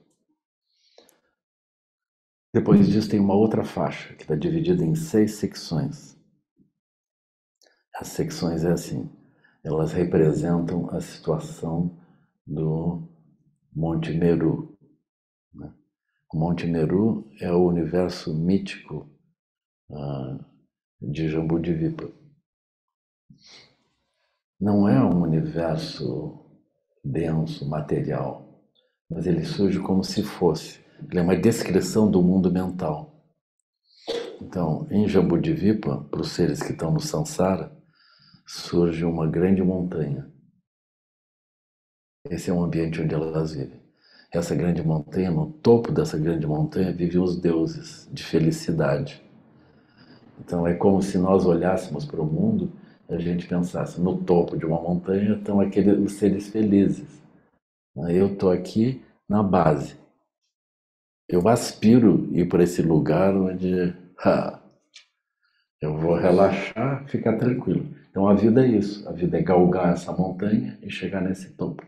Depois disso tem uma outra faixa que está dividida em seis secções. As secções é assim, elas representam a situação do Monte Meru. Né? O Monte Meru é o universo mítico uh, de Jambudvipa. Não é um universo denso, material, mas ele surge como se fosse. Ele é uma descrição do mundo mental. Então, em Jambudvipa, para os seres que estão no Sansara, surge uma grande montanha. Esse é o ambiente onde elas vivem. Essa grande montanha, no topo dessa grande montanha, vivem os deuses de felicidade. Então é como se nós olhássemos para o mundo a gente pensasse: no topo de uma montanha estão aqueles os seres felizes. Eu estou aqui na base. Eu aspiro ir para esse lugar onde ha, eu vou relaxar, ficar tranquilo. Então a vida é isso, a vida é galgar essa montanha e chegar nesse topo.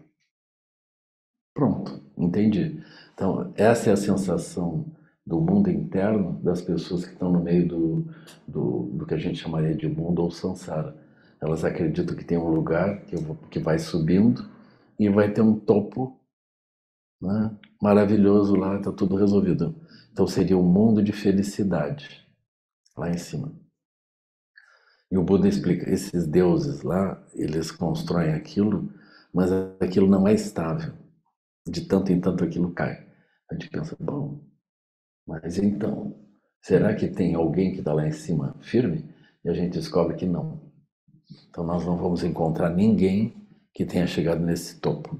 Pronto, entendi. Então essa é a sensação do mundo interno das pessoas que estão no meio do, do, do que a gente chamaria de mundo ou samsara. Elas acreditam que tem um lugar que, que vai subindo e vai ter um topo né, maravilhoso lá, está tudo resolvido. Então seria um mundo de felicidade lá em cima. E o Buda explica: esses deuses lá, eles constroem aquilo, mas aquilo não é estável. De tanto em tanto aquilo cai. A gente pensa, bom, mas então, será que tem alguém que está lá em cima firme? E a gente descobre que não. Então nós não vamos encontrar ninguém que tenha chegado nesse topo,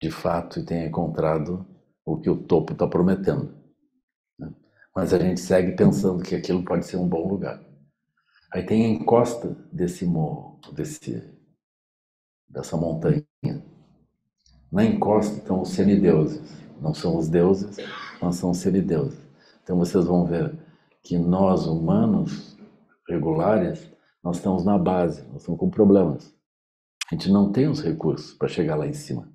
de fato, e tenha encontrado o que o topo está prometendo. Né? Mas a gente segue pensando que aquilo pode ser um bom lugar. Aí tem a encosta desse morro, desse, dessa montanha. Na encosta estão os semideuses. Não são os deuses, mas são os semideuses. Então vocês vão ver que nós, humanos regulares, nós estamos na base, nós estamos com problemas. A gente não tem os recursos para chegar lá em cima.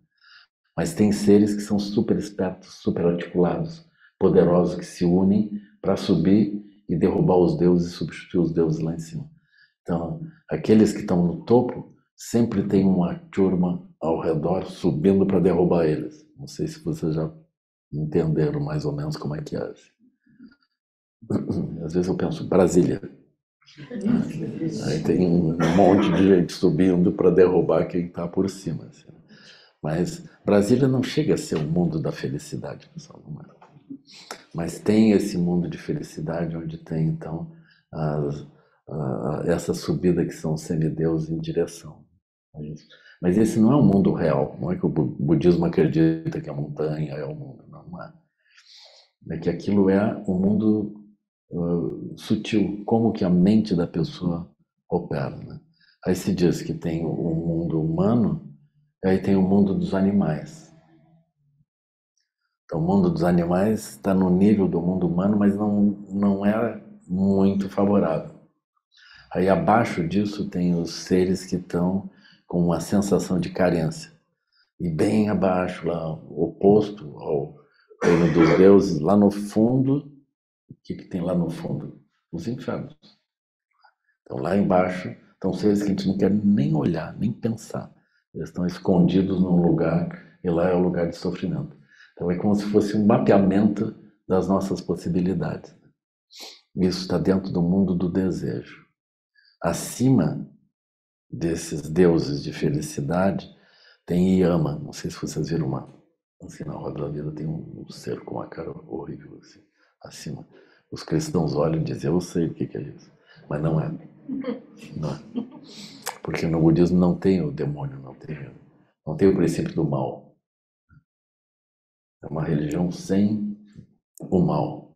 Mas tem seres que são super espertos, super articulados, poderosos, que se unem para subir e derrubar os deuses e substituir os deuses lá em cima. Então, aqueles que estão no topo sempre tem uma turma ao redor subindo para derrubar eles. Não sei se vocês já entenderam mais ou menos como é que é. Às vezes eu penso, Brasília. Aí tem um monte de gente subindo para derrubar quem está por cima. Assim. Mas Brasília não chega a ser o mundo da felicidade, pessoal. É. Mas tem esse mundo de felicidade onde tem, então, a, essa subida que são semideus em direção. Mas esse não é o mundo real. Não é que o budismo acredita que a montanha é o mundo. Não é. É que aquilo é um mundo uh, sutil, como que a mente da pessoa opera. Né? Aí se diz que tem o mundo humano, e aí tem o mundo dos animais. Então, o mundo dos animais está no nível do mundo humano, mas não, não é muito favorável. Aí abaixo disso tem os seres que estão com uma sensação de carência. E bem abaixo, lá, oposto ao reino dos deuses, lá no fundo, o que, que tem lá no fundo? Os infernos. Então, lá embaixo, estão seres que a gente não quer nem olhar, nem pensar. Eles estão escondidos num lugar, e lá é o lugar de sofrimento. Então, é como se fosse um mapeamento das nossas possibilidades. Isso está dentro do mundo do desejo. Acima desses deuses de felicidade tem Yama. Não sei se vocês viram uma. Assim, na roda da vida tem um, ser com uma cara horrível, assim, acima. Os cristãos olham e dizem, eu sei o que, é isso. Mas não é. Não é. Porque no budismo não tem o demônio, não tem, não tem o princípio do mal. É uma religião sem o mal.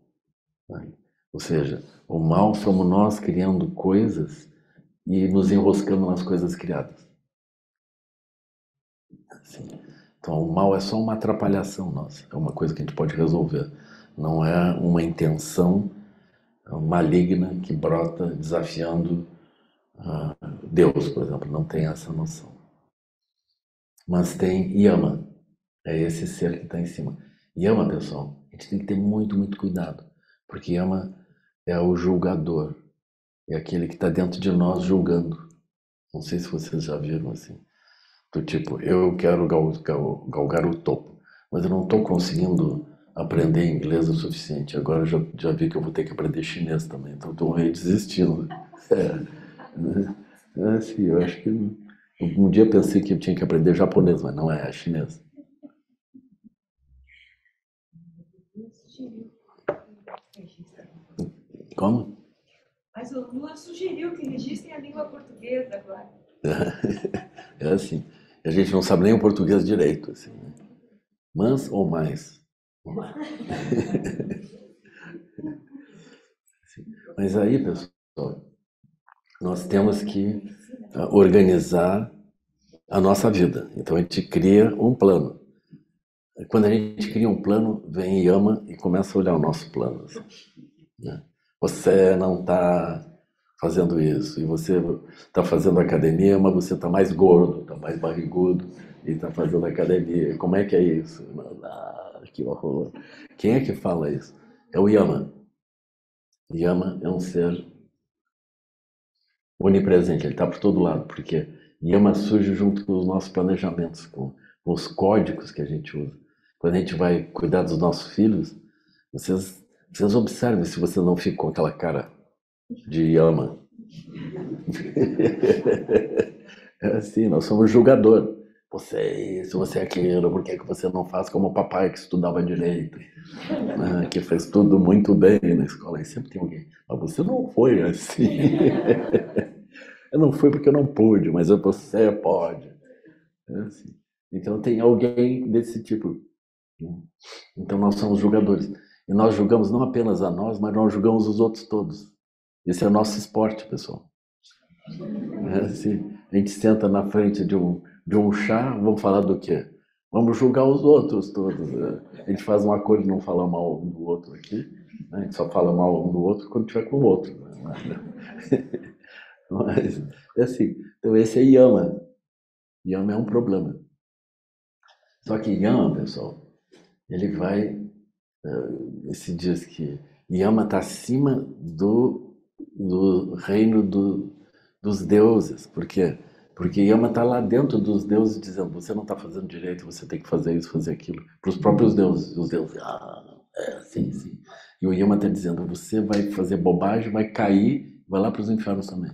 Né? Ou seja, o mal somos nós criando coisas e nos enroscando nas coisas criadas. Assim. Então, o mal é só uma atrapalhação nossa, é uma coisa que a gente pode resolver. Não é uma intenção maligna que brota desafiando uh, Deus, por exemplo. Não tem essa noção. Mas tem Yama, é esse ser que está em cima. Yama, pessoal, a gente tem que ter muito, muito cuidado, porque Yama é o julgador, é aquele que está dentro de nós julgando. Não sei se vocês já viram assim. Do tipo, eu quero galgar o topo, mas eu não estou conseguindo aprender inglês o suficiente. Agora já, já vi que eu vou ter que aprender chinês também, então estou meio desistindo. É, é assim, eu acho que. Um dia pensei que eu tinha que aprender japonês, mas não é, é chinês. Como? Mas o Lula sugeriu que registrem a língua portuguesa agora. É assim. A gente não sabe nem o português direito. Assim, né? Mas ou mais. Mas aí, pessoal, nós temos que ah, organizar a nossa vida. Então a gente cria um plano. Quando a gente cria um plano, vem Yama e começa a olhar o nosso plano. Assim, né? Você não está fazendo isso, e você está fazendo academia, mas você está mais gordo, está mais barrigudo, e está fazendo academia. Como é que é isso? Ah, que horror. Quem é que fala isso? é o Yama. Yama é um ser onipresente, ele está por todo lado, porque Yama surge junto com os nossos planejamentos, com, com os códigos que a gente usa. Quando a gente vai cuidar dos nossos filhos, vocês, vocês observem se você não ficou aquela cara de Yama. É assim, nós somos julgador. Você é isso, você é aquilo, por que, que você não faz como o papai que estudava direito? Ah, que fez tudo muito bem na escola. E sempre tem alguém, mas você não foi assim. eu não fui porque eu não pude, mas você pode. É assim. Então tem alguém desse tipo. Então nós somos julgadores. E nós julgamos não apenas a nós, mas nós julgamos os outros todos. Esse é o nosso esporte, pessoal. É assim, a gente senta na frente de um, de um chá, vamos falar do quê? Vamos julgar os outros todos. Né? A gente faz um acordo de não falar mal um do outro aqui, né? a gente só fala mal um do outro quando tiver com o outro. Né? Mas, é assim, então esse é Yama. Yama é um problema. Só que Yama, pessoal, ele vai, uh, se diz que Yama está acima do, do reino do, dos deuses. Por quê? Porque Yama está lá dentro dos deuses dizendo: você não está fazendo direito, você tem que fazer isso, fazer aquilo. Para os próprios deuses. Os deuses, ah, é, sim, sim. E o Yama está dizendo: você vai fazer bobagem, vai cair, vai lá para os infernos também.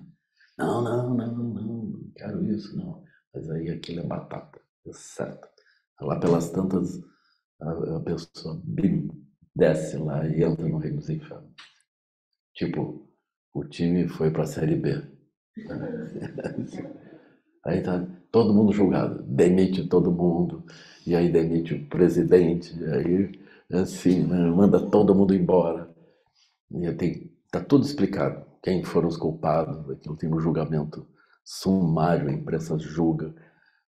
Não, não, não, não, não quero isso, não. Mas aí aquilo é batata, é certo. Lá pelas tantas, a, pessoa desce lá e entra no reino dos infernos. Tipo, o time foi para a Série B. Aí tá todo mundo julgado, demite todo mundo, e aí demite o presidente, e aí assim, né, manda todo mundo embora. E tem, tá tudo explicado, quem foram os culpados, aquilo tem um julgamento sumário, a imprensa julga,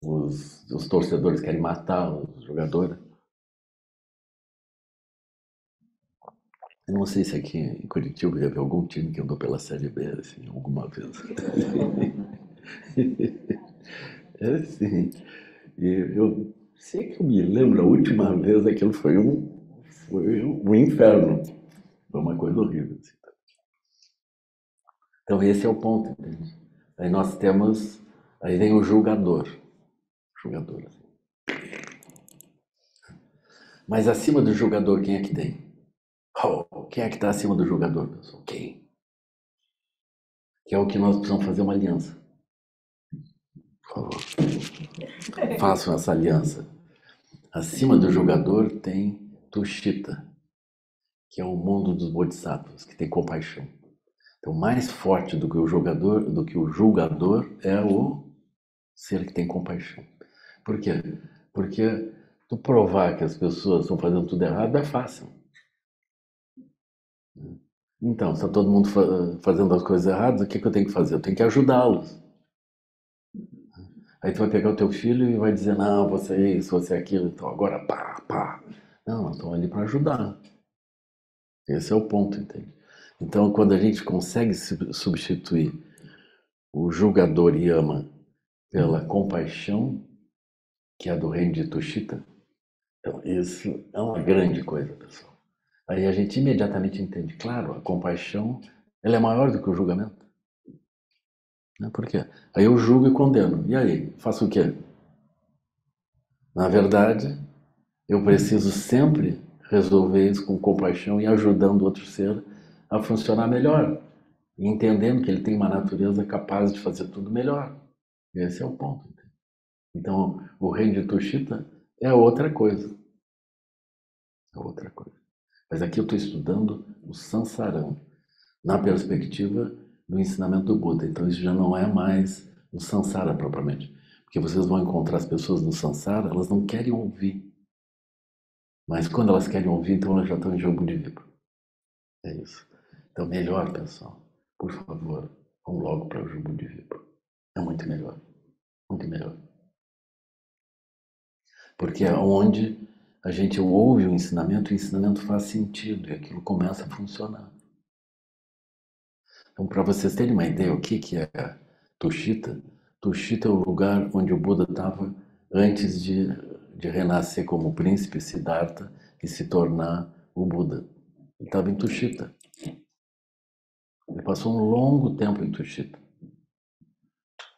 os, os torcedores querem matar os jogadores. Eu não sei se aqui em Curitiba teve algum time que andou pela Série B, assim, alguma vez. é assim. Eu sei que eu me lembro, a última vez aquilo foi um, foi um inferno. Foi uma coisa horrível. Assim. Então esse é o ponto, entende? Aí nós temos, aí vem o julgador. Julgador. Assim. Mas acima do julgador, quem é que tem? Oh, quem é que está acima do jogador, pessoal? Quem? Que é o que nós precisamos fazer uma aliança. Por favor. Façam essa aliança. Acima do jogador tem Tushita, que é o mundo dos bodhisattvas, que tem compaixão. Então, mais forte do que o jogador, do que o julgador é o ser que tem compaixão. Por quê? Porque tu provar que as pessoas estão fazendo tudo errado é fácil. Então, está todo mundo fazendo as coisas erradas, o que, que eu tenho que fazer? Eu tenho que ajudá-los. Aí tu vai pegar o teu filho e vai dizer, não, você é isso, você é aquilo, então agora pá, pá. Não, estamos ali para ajudar. Esse é o ponto, entende? Então, quando a gente consegue substituir o julgador Yama pela compaixão, que é do reino de Tushita, então isso é uma grande coisa, pessoal. Aí a gente imediatamente entende, claro, a compaixão ela é maior do que o julgamento. Né? Por quê? Aí eu julgo e condeno. E aí, faço o quê? Na verdade, eu preciso sempre resolver isso com compaixão e ajudando o outro ser a funcionar melhor. Entendendo que ele tem uma natureza capaz de fazer tudo melhor. Esse é o ponto. Então, o reino de Tushita é outra coisa. É outra coisa. Mas aqui eu estou estudando o Sansarão, na perspectiva do ensinamento do Buda. Então isso já não é mais o Sansara propriamente. Porque vocês vão encontrar as pessoas no Sansara, elas não querem ouvir. Mas quando elas querem ouvir, então elas já estão em jogo de vida. É isso. Então, melhor, pessoal, por favor, vamos logo para o jogo de vida. É muito melhor. Muito melhor. Porque é onde a gente ouve o ensinamento, o ensinamento faz sentido e aquilo começa a funcionar. Então, para vocês terem uma ideia, o que, que é Tushita? Tushita é o lugar onde o Buda estava antes de, de renascer como príncipe Siddhartha e se tornar o Buda. Ele estava em Tuxita. Ele passou um longo tempo em Tuxita.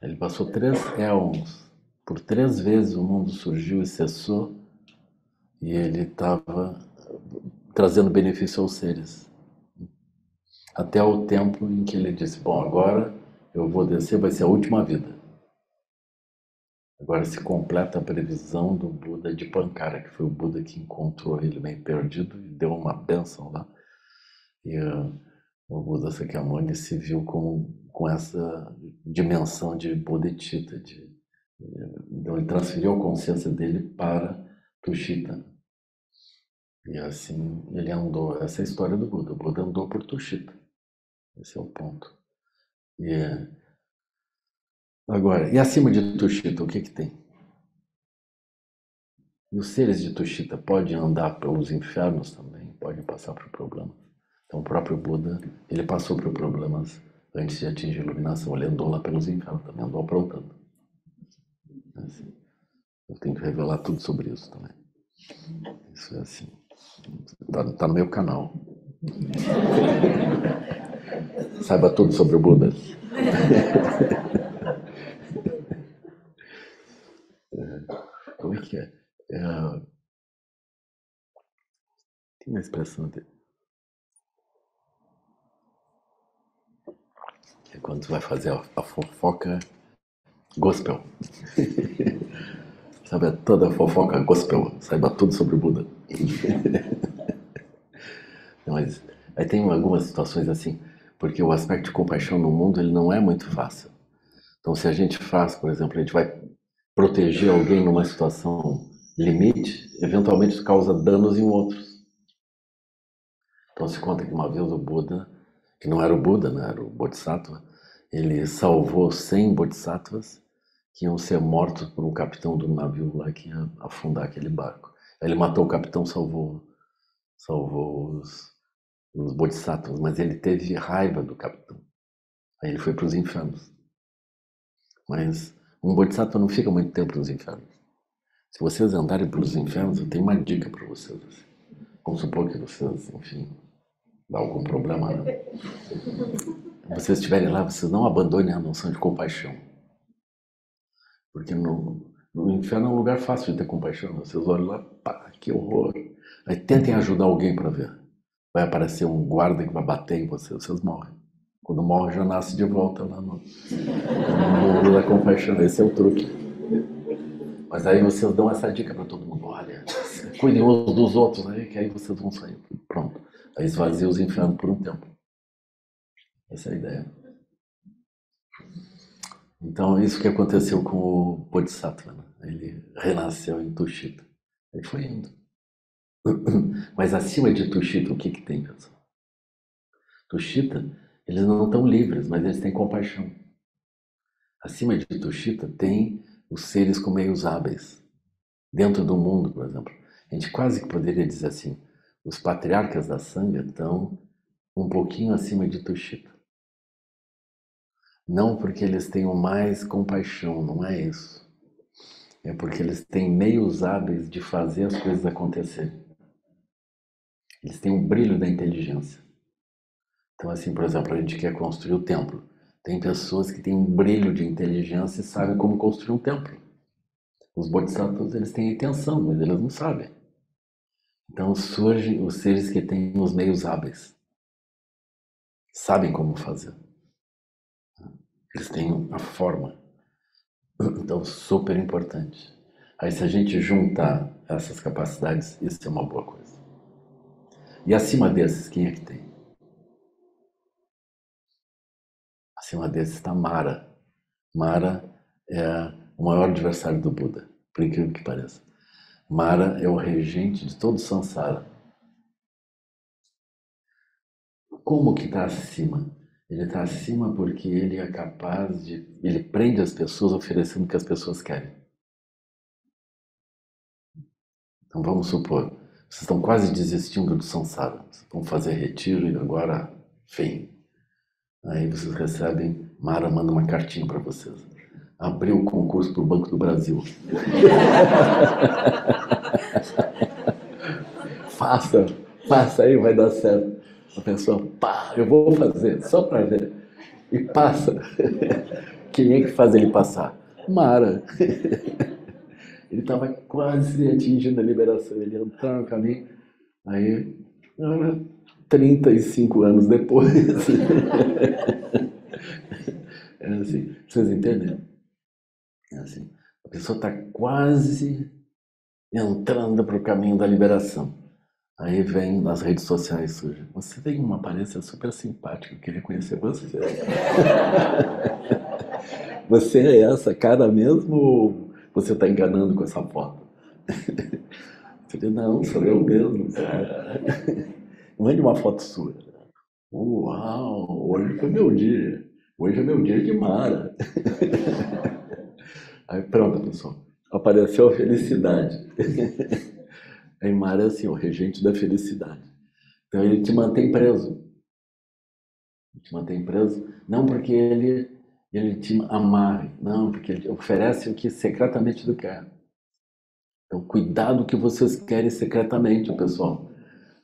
Ele passou três éons. Por três vezes o mundo surgiu e cessou, e ele estava trazendo benefício aos seres. Até o tempo em que ele disse: Bom, agora eu vou descer, vai ser a última vida. Agora se completa a previsão do Buda de Pankara, que foi o Buda que encontrou ele bem perdido e deu uma benção lá. E uh, o Buda Sakyamuni se viu com, com essa dimensão de Bodhicitta. De, então ele transferiu a consciência dele para Tushita. E assim ele andou. Essa é a história do Buda. O Buda andou por Tushita. Esse é o ponto. E, agora, e acima de Tushita, o que, que tem? E os seres de Tushita podem andar pelos infernos também, podem passar por problemas. Então o próprio Buda, ele passou por problemas antes de atingir a iluminação. Ele andou lá pelos infernos também, andou aprontando. Assim, eu tenho que revelar tudo sobre isso também. Isso é assim. Está tá no meu canal. Saiba tudo sobre o Buda. Como é que é? é... Tem uma expressão de... É quando tu vai fazer a, a fofoca gospel. Sabe, toda a fofoca gospel, saiba tudo sobre o Buda. Mas aí tem algumas situações assim porque o aspecto de compaixão no mundo ele não é muito fácil. Então, se a gente faz, por exemplo, a gente vai proteger alguém numa situação limite, eventualmente causa danos em outros. Então, se conta que uma vez o Buda, que não era o Buda, né, era o Bodhisattva, ele salvou 100 Bodhisattvas que iam ser mortos por um capitão do navio lá que ia afundar aquele barco. Ele matou o capitão, salvou, salvou os, os bodhisattvas, mas ele teve raiva do capitão. Aí ele foi para os infernos. Mas um bodhisattva não fica muito tempo nos infernos. Se vocês andarem pelos infernos, eu tenho uma dica para vocês. Vamos supor que vocês, enfim, dá algum problema. Né? Vocês estiverem lá, vocês não abandonem a noção de compaixão. Porque no, no inferno é um lugar fácil de ter compaixão. Vocês olham lá, pá, que horror. Aí tentem ajudar alguém para ver vai aparecer um guarda que vai bater em você, vocês morrem. Quando morre, já nasce de volta lá no, no mundo da compaixão. Esse é o truque. Mas aí vocês dão essa dica para todo mundo: olha, cuidem uns dos outros aí, que aí vocês vão sair. Pronto. Aí esvazia os infernos por um tempo. Essa é a ideia. Então, isso que aconteceu com o Bodhisattva. Né? Ele renasceu em Tushita. Ele foi indo. Mas acima de Tushita, o que, que tem, pessoal? Tushita, eles não estão livres, mas eles têm compaixão. Acima de Tushita tem os seres com meios hábeis. Dentro do mundo, por exemplo, a gente quase que poderia dizer assim: os patriarcas da Sangha estão um pouquinho acima de Tushita. Não porque eles tenham mais compaixão, não é isso. É porque eles têm meios hábeis de fazer as coisas acontecerem. Eles têm um brilho da inteligência. Então, assim, por exemplo, a gente quer construir o templo. Tem pessoas que têm um brilho de inteligência e sabem como construir um templo. Os bodhisattvas, eles têm intenção, mas eles não sabem. Então surgem os seres que têm os meios hábeis. Sabem como fazer. Eles têm a forma. Então, super importante. Aí, se a gente juntar essas capacidades, isso é uma boa coisa. E acima desses, quem é que tem? Acima desses está Mara. Mara é o maior adversário do Buda, por incrível que pareça. Mara é o regente de todo o Sansara. Como que está acima? Ele está acima porque ele é capaz de. Ele prende as pessoas oferecendo o que as pessoas querem. Então vamos supor, vocês estão quase desistindo do samsara. Vão fazer retiro e agora, fim. Aí vocês recebem, Mara manda uma cartinha para vocês. Abriu o concurso para o Banco do Brasil. faça, passa aí, vai dar certo. A pessoa, pá, eu vou fazer, só para ver. E passa. Quem é que faz ele passar? Mara. Ele estava quase atingindo a liberação, ele entrou no caminho. Aí, 35 anos depois. É assim, vocês entendem? É assim, a pessoa está quase entrando para o caminho da liberação. Aí vem nas redes sociais surge. Você tem uma aparência super simpática, eu queria conhecer você. você é essa cara mesmo você está enganando com essa foto? Eu falei, não, sou eu mesmo. Mande uma foto sua. Uau, hoje foi meu dia. Hoje é meu dia de Mara. Aí pronto, pessoal. Apareceu a felicidade. Aí Mara é assim, o regente da felicidade. Então ele te mantém preso. Ele te mantém preso, não porque ele, ele te amarre, não, porque ele oferece o que secretamente tu quer. Então cuidado que vocês querem secretamente, pessoal.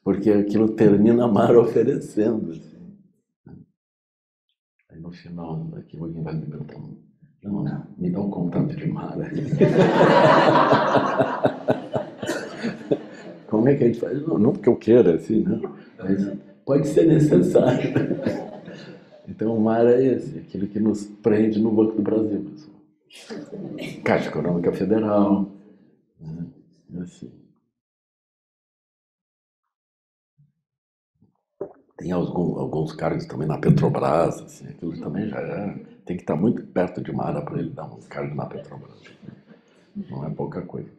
Porque aquilo termina a Mara oferecendo. Assim. Aí no final, aqui alguém vai me perguntar, não, me dá um contato de Mara. Como é que a gente faz? Não, não porque eu queira, assim, não. Mas pode ser necessário. Então, o mar é esse, aquele que nos prende no Banco do Brasil. Caixa Econômica Federal. Né? Assim. Tem algum, alguns cargos também na Petrobras, assim, aquilo também já é. Tem que estar muito perto de Mara para ele dar um cargo na Petrobras. Não é pouca coisa.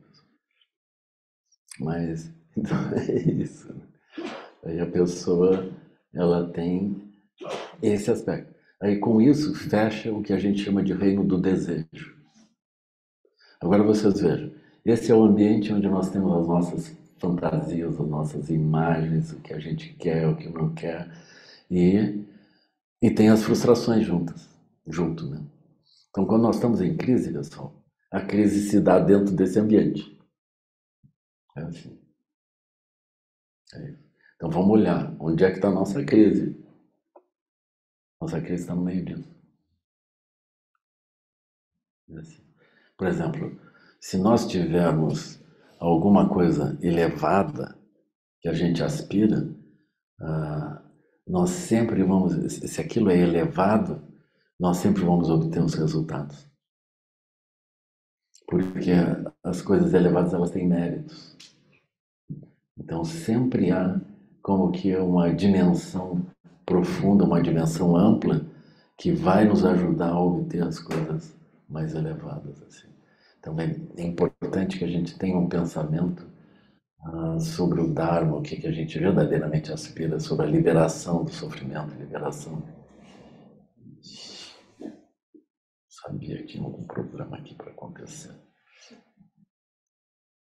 Mas então é isso. Aí a pessoa ela tem esse aspecto. Aí com isso fecha o que a gente chama de reino do desejo. Agora vocês vejam, esse é o ambiente onde nós temos as nossas fantasias, as nossas imagens, o que a gente quer, o que não quer. E, e tem as frustrações juntas, junto, né? Então, quando nós estamos em crise, pessoal, a crise se dá dentro desse ambiente. É assim. É então, vamos olhar onde é que está a nossa crise. Crise está no meio disso. É assim. Por exemplo, se nós tivermos alguma coisa elevada que a gente aspira, ah, nós sempre vamos, se aquilo é elevado, nós sempre vamos obter os resultados. Porque as coisas elevadas elas têm méritos. Então sempre há como que uma dimensão profunda, uma dimensão ampla que vai nos ajudar a obter as coisas mais elevadas assim. Então é, é importante que a gente tenha um pensamento ah, sobre o Dharma, o que, que a gente verdadeiramente aspira, sobre a liberação do sofrimento, liberação. Sabia que tinha algum problema aqui para acontecer.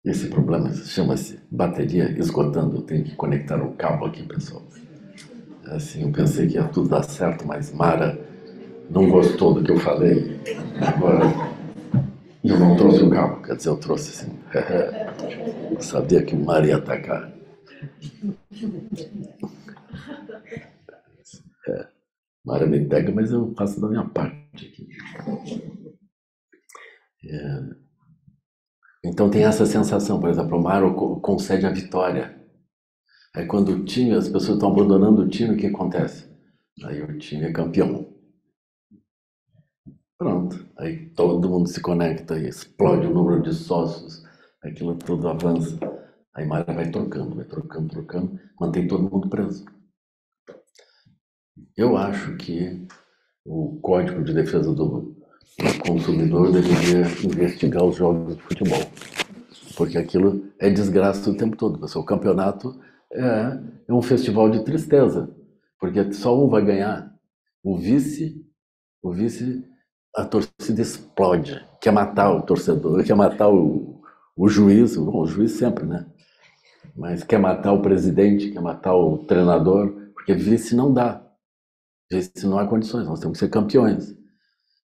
Esse problema chama-se bateria esgotando. Eu tenho que conectar o cabo aqui, pessoal. Assim, eu pensei que ia tudo dar certo, mas Mara não gostou do que eu falei. Agora eu não trouxe o carro, quer dizer, eu trouxe assim. eu sabia que o mar ia atacar. É, Mara me pega, mas eu faço da minha parte aqui. É. Então tem essa sensação, por exemplo, o Mara concede a vitória. Aí quando o time, as pessoas estão abandonando o time, o que acontece? Aí o time é campeão. Pronto. Aí todo mundo se conecta e explode o número de sócios, aquilo tudo avança. Aí Mara vai trocando, vai trocando, trocando, mantém todo mundo preso. Eu acho que o Código de Defesa do Consumidor deveria investigar os jogos de futebol. Porque aquilo é desgraça o tempo todo. O campeonato é, é um festival de tristeza. Porque só um vai ganhar. O vice, o vice a torcida explode, quer matar o torcedor, quer matar o, o juiz, o juiz sempre, né? Mas quer matar o presidente, quer matar o treinador, porque vice não dá. Vice não há condições, nós temos que ser campeões.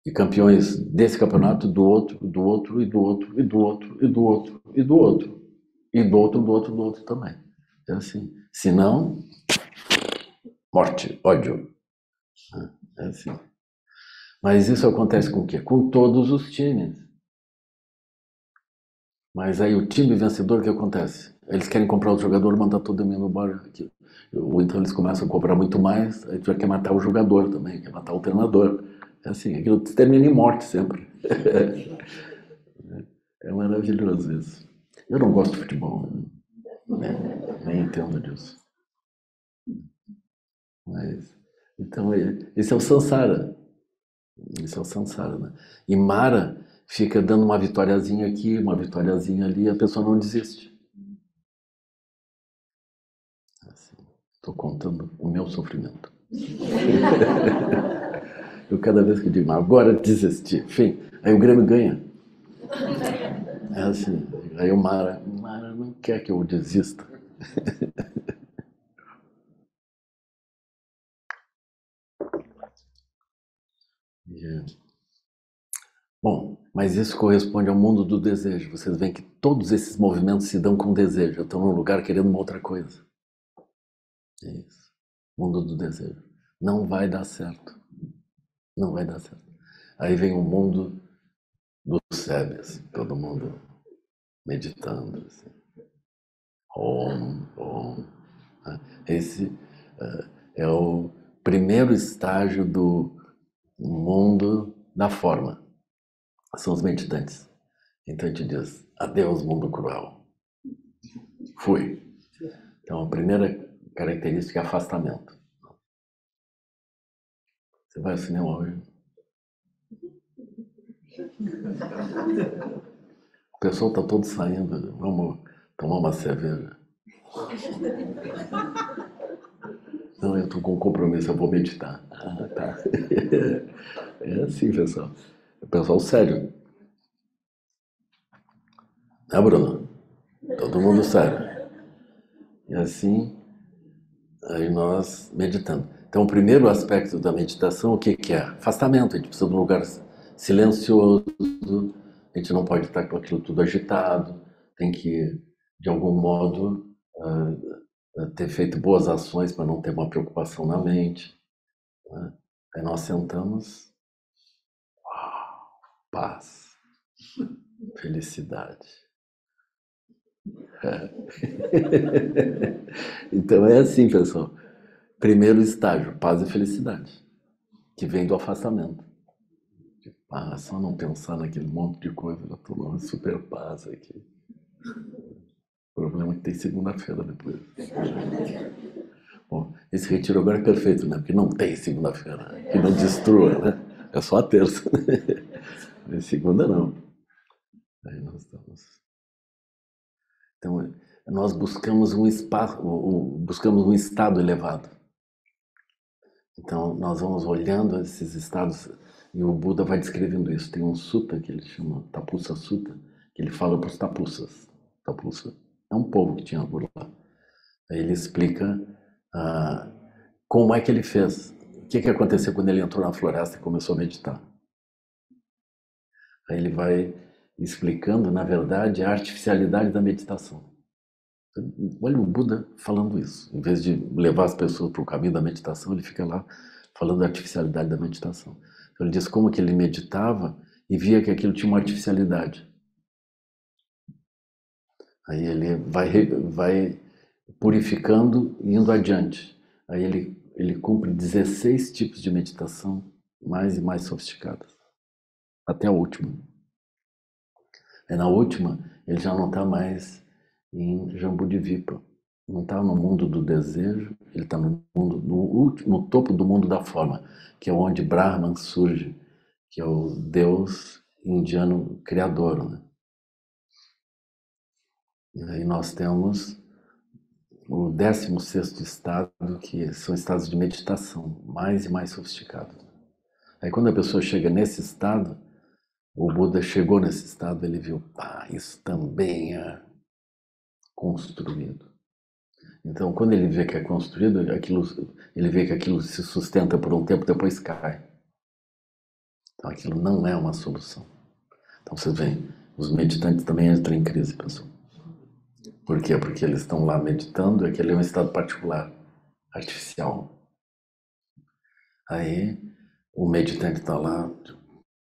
E campeões desse campeonato, do outro, do outro, e do outro, e do outro, e do outro, e do outro. E do outro, do outro, do outro também. É assim. Se não, morte, ódio. É assim. Mas isso acontece com o quê? Com todos os times. Mas aí o time vencedor, o que acontece? Eles querem comprar o jogador, mandar todo mundo embora. Ou então eles começam a comprar muito mais, aí já quer matar o jogador também, quer matar o treinador. É assim, aquilo termina em morte sempre. é maravilhoso isso. Eu não gosto de futebol, né? Nem entendo disso. Mas, então, esse é o Sansara. Esse é o Sansara, né? E Mara fica dando uma vitóriazinha aqui, uma vitóriazinha ali, a pessoa não desiste. Estou assim, contando o meu sofrimento. Eu cada vez que digo, agora desistir, enfim, aí o Grêmio ganha. É assim, aí o Mara, Mara não quer que eu desista. Bom, mas isso corresponde ao mundo do desejo. Vocês veem que todos esses movimentos se dão com desejo. Eu estou num lugar querendo uma outra coisa. É isso. Mundo do desejo. Não vai dar certo. Não vai dar certo. Aí vem o mundo dos sébios. Todo mundo meditando. Assim. Om, om. Né? Esse uh, é o primeiro estágio do mundo da forma são os meditantes. Então a gente diz: adeus, mundo cruel. Fui. Então a primeira característica é afastamento. Você vai ao cinema hoje? O pessoal está todo saindo. Vamos tomar uma cerveja. Não, eu estou com um compromisso, eu vou meditar. Ah, tá. É assim, pessoal. Pessoal sério. Né, Bruno? Todo mundo sério. E assim, aí nós meditando. Então, o primeiro aspecto da meditação, o que, que é? Afastamento. A gente precisa de um lugar silencioso, a gente não pode estar com aquilo tudo agitado, tem que, de algum modo, uh, ter feito boas ações para não ter uma preocupação na mente. Né? Aí nós sentamos paz, felicidade. É. então é assim, pessoal. Primeiro estágio, paz e felicidade, que vem do afastamento. Paz, só não pensar naquele monte de coisa, já estou numa super paz aqui. O problema é que tem segunda-feira depois. Bom, esse retiro agora é perfeito, né? Porque não tem segunda-feira, que não destrua, né? É só a terça. Em segunda não. Aí nós estamos. Então, nós buscamos um espaço, buscamos um estado elevado. Então, nós vamos olhando esses estados e o Buda vai descrevendo isso. Tem um sutta que ele chama Tapussa Sutta, que ele fala para os tapussas. Tapussa é um povo que tinha por lá. Aí ele explica ah, como é que ele fez, o que, que aconteceu quando ele entrou na floresta e começou a meditar. Aí ele vai explicando, na verdade, a artificialidade da meditação. Olha o Buda falando isso. Em vez de levar as pessoas para o caminho da meditação, ele fica lá falando da artificialidade da meditação. Então, ele diz como que ele meditava e via que aquilo tinha uma artificialidade. Aí ele vai, vai purificando e indo adiante. Aí ele, ele cumpre 16 tipos de meditação mais e mais sofisticadas até a última. E na última, ele já não está mais em Jambudvipa. Não está no mundo do desejo, ele está no, mundo, no, último, no topo do mundo da forma, que é onde Brahman surge, que é o Deus indiano criador. Né? E aí nós temos o 16 estado, que são estados de meditação, mais e mais sofisticados. Aí quando a pessoa chega nesse estado, o Buda chegou nesse estado, ele viu, pá, isso também é construído. Então, quando ele vê que é construído, aquilo, ele vê que aquilo se sustenta por um tempo, depois cai. Então, aquilo não é uma solução. Então, vocês veem, os meditantes também entram em crise, pessoal. Por quê? Porque eles estão lá meditando, aquele é um estado particular, artificial. Aí o meditante está lá,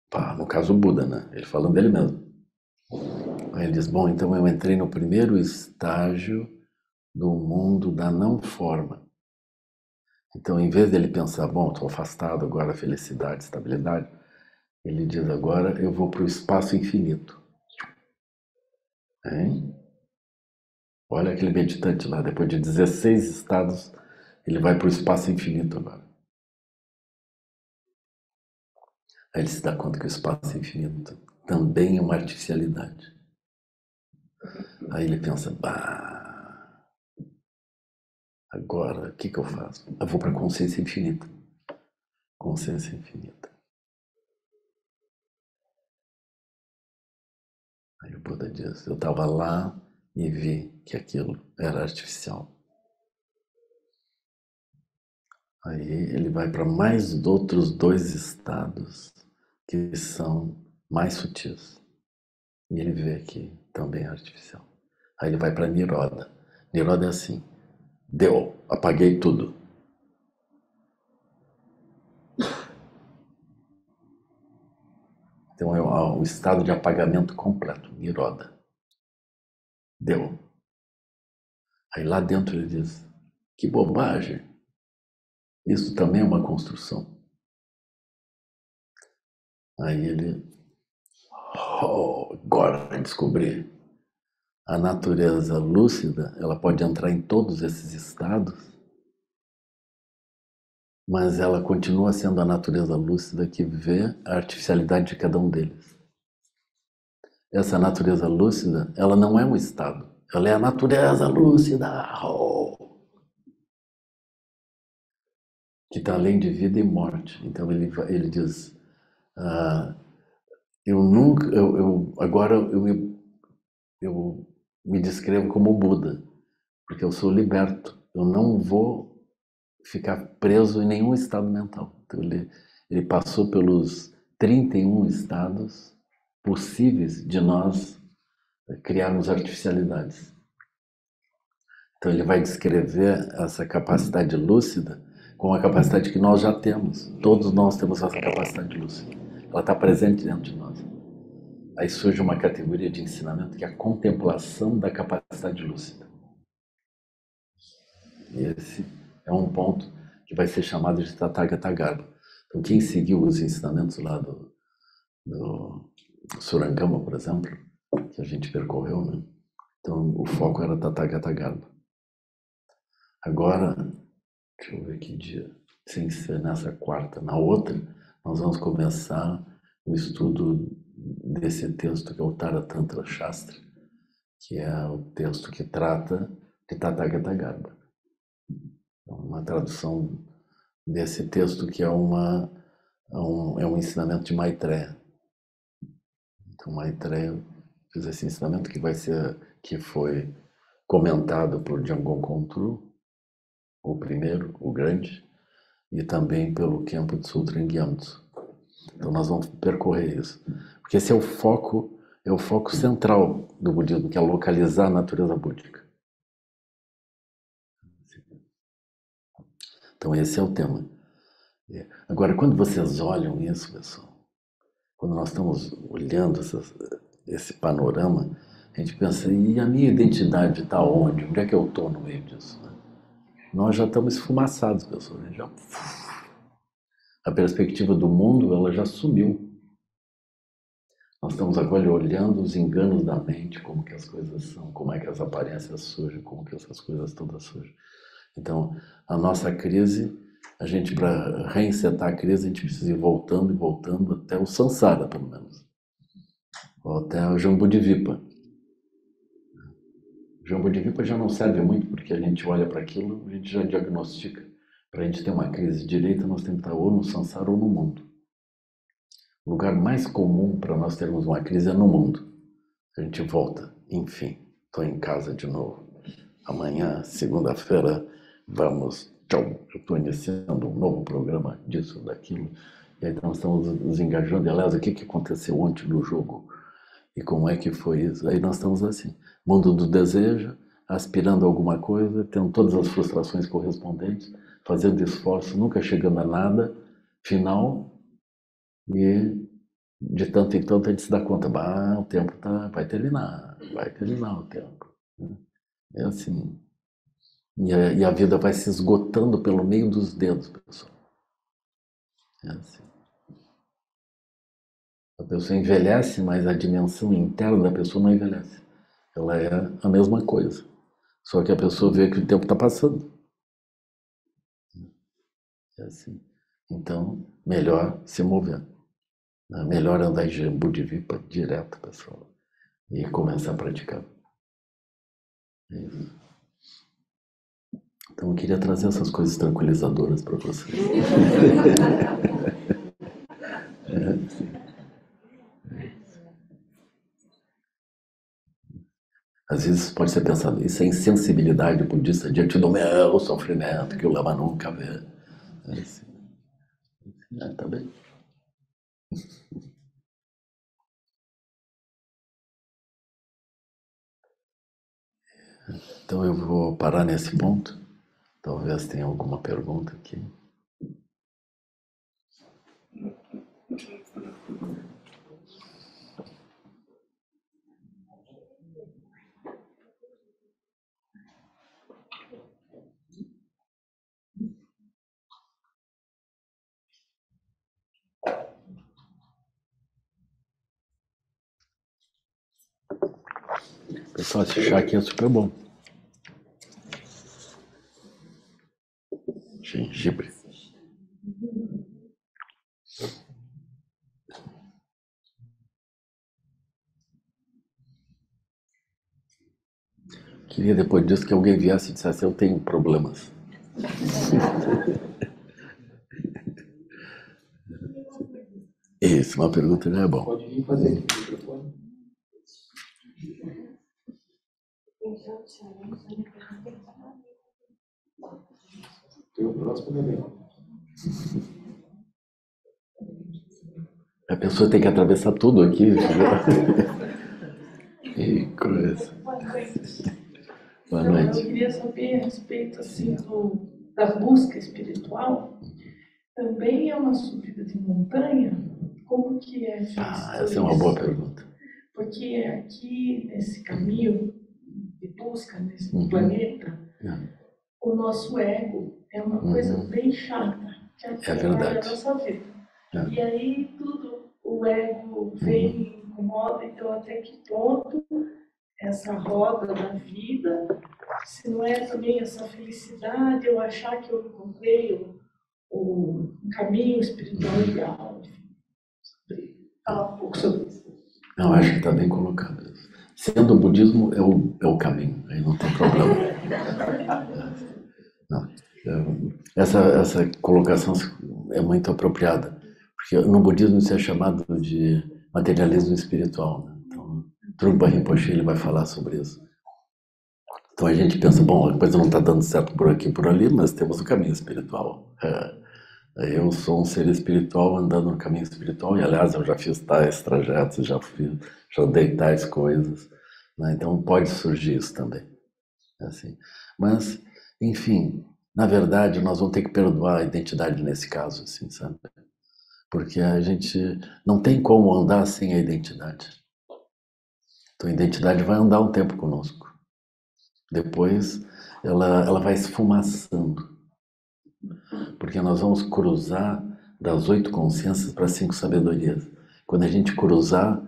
pá, no caso o Buda, né? Ele falando dele mesmo. Aí ele diz: Bom, então eu entrei no primeiro estágio do mundo da não forma. Então, em vez dele pensar, bom, estou afastado agora, felicidade, estabilidade, ele diz agora eu vou para o espaço infinito. Hein? Olha aquele meditante lá, depois de 16 estados, ele vai para o espaço infinito agora. Aí ele se dá conta que o espaço infinito também é uma artificialidade. Aí ele pensa, bah, agora o que, que eu faço? Eu vou para a consciência infinita. Consciência infinita. Aí o Buda diz, eu estava lá e vi que aquilo era artificial. Aí ele vai para mais outros dois estados que são mais sutis. E ele vê que também é artificial. Aí ele vai para Niroda. Niroda é assim: deu, apaguei tudo. Então é o estado de apagamento completo, Niroda. Deu. Aí lá dentro ele diz: que bobagem. Isso também é uma construção. Aí ele, oh, agora descobri. A natureza lúcida, ela pode entrar em todos esses estados, mas ela continua sendo a natureza lúcida que vê a artificialidade de cada um deles. Essa natureza lúcida, ela não é um estado, ela é a natureza lúcida. Oh que está além de vida e morte. Então ele, ele diz: ah, eu nunca, eu, eu, agora eu eu me descrevo como Buda, porque eu sou liberto. Eu não vou ficar preso em nenhum estado mental. Então ele, ele passou pelos 31 estados possíveis de nós criarmos artificialidades. Então ele vai descrever essa capacidade lúcida com a capacidade que nós já temos. Todos nós temos essa capacidade lúcida. Ela está presente dentro de nós. Aí surge uma categoria de ensinamento que é a contemplação da capacidade lúcida. E esse é um ponto que vai ser chamado de Tathagata Garbha. Então, quem seguiu os ensinamentos lá do, do Surangama, por exemplo, que a gente percorreu, né? Então, o foco era Tathagata Garbha. Agora, Deixa eu ver que dia. Sem ser nessa quarta. Na outra, nós vamos começar o estudo desse texto que é o Taratantra Shastra, que é o texto que trata de Tathagata Garbha. Então, uma tradução desse texto que é, uma, é um, é um ensinamento de Maitreya. Então, Maitreya fez esse ensinamento que vai ser, que foi comentado por Jamgon Kontru, o primeiro, o grande, e também pelo Kempo Tsutren Gyamtsu. Então nós vamos percorrer isso. Porque esse é o foco, é o foco central do budismo, que é localizar a natureza búdica. Então esse é o tema. Agora, quando vocês olham isso, pessoal, quando nós estamos olhando esse panorama, a gente pensa, e a minha identidade está onde? Onde é que eu estou no meio disso? Nós já estamos esfumaçados, pessoal. Né? Já... A perspectiva do mundo, ela já sumiu. Nós estamos agora olhando os enganos da mente, como que as coisas são, como é que as aparências surgem, como que essas coisas todas surgem. Então, a nossa crise, a gente, para reinsetar a crise, a gente precisa ir voltando e voltando até o Sansara, pelo menos. Ou até o Jambudvipa. Jambodivipa já não serve muito, porque a gente olha para aquilo, a gente já diagnostica. Para a gente ter uma crise direita, nós temos que estar ou no samsara ou no mundo. O lugar mais comum para nós termos uma crise é no mundo. A gente volta, enfim, estou em casa de novo. Amanhã, segunda-feira, vamos. Tchau, eu estou iniciando um novo programa disso, daquilo. E aí nós estamos nos engajando. Aliás, o que, que aconteceu ontem no jogo? E como é que foi isso? Aí nós estamos assim mundo do desejo, aspirando a alguma coisa, tendo todas as frustrações correspondentes, fazendo esforço, nunca chegando a nada, final, e de tanto em tanto a gente se dá conta, bah, o tempo tá, vai terminar, vai terminar o tempo. Né? É assim. E a, e a vida vai se esgotando pelo meio dos dedos, pessoal. É assim. A pessoa envelhece, mas a dimensão interna da pessoa não envelhece. Ela é a mesma coisa. Só que a pessoa vê que o tempo está passando. É assim. Então, melhor se mover. É melhor andar em Jambu de Vipa direto, pessoal. E começar a praticar. É isso. Então, eu queria trazer essas coisas tranquilizadoras para vocês. é. Às vezes pode ser pensado, isso é insensibilidade budista diante do meu sofrimento que o Lama nunca vê. É, assim. é tá bem. Então eu vou parar nesse ponto. Talvez tenha alguma pergunta aqui. Pessoal, esse chá aqui é super bom. Gengibre. Queria depois disso que alguém viesse e dissesse eu tenho problemas. Isso, uma pergunta já é bom. Pode vir fazer Tem o próximo A pessoa tem que atravessar tudo aqui. que coisa. Boa noite. Eu queria saber a respeito assim, do, da busca espiritual. Também é uma subida de montanha? Como que é? Ah, essa é uma boa pergunta. Porque aqui, nesse caminho, busca nesse uhum. planeta, uhum. o nosso ego é uma uhum. coisa bem chata, que é verdade. a nossa vida. É. E aí tudo, o ego vem uhum. incomoda, então até que ponto essa roda da vida, se não é também essa felicidade, eu achar que eu encontrei o, o caminho espiritual ideal, enfim, falar um pouco sobre isso. Não, acho que está bem colocado. Sendo o budismo é o, é o caminho, aí não tem problema. Não, essa, essa colocação é muito apropriada, porque no budismo isso é chamado de materialismo espiritual. Né? Então, Trungpa Rinpoche ele vai falar sobre isso. Então a gente pensa, bom, a coisa não está dando certo por aqui por ali, mas temos o caminho espiritual. É, eu sou um ser espiritual andando no caminho espiritual, e aliás eu já fiz tais trajetos, já fiz, já andei tais coisas, né? então pode surgir isso também. Assim. Mas, enfim, na verdade nós vamos ter que perdoar a identidade nesse caso, assim, sabe? Porque a gente não tem como andar sem a identidade. Então a identidade vai andar um tempo conosco. Depois ela, ela vai esfumaçando porque nós vamos cruzar das oito consciências para cinco sabedorias. Quando a gente cruzar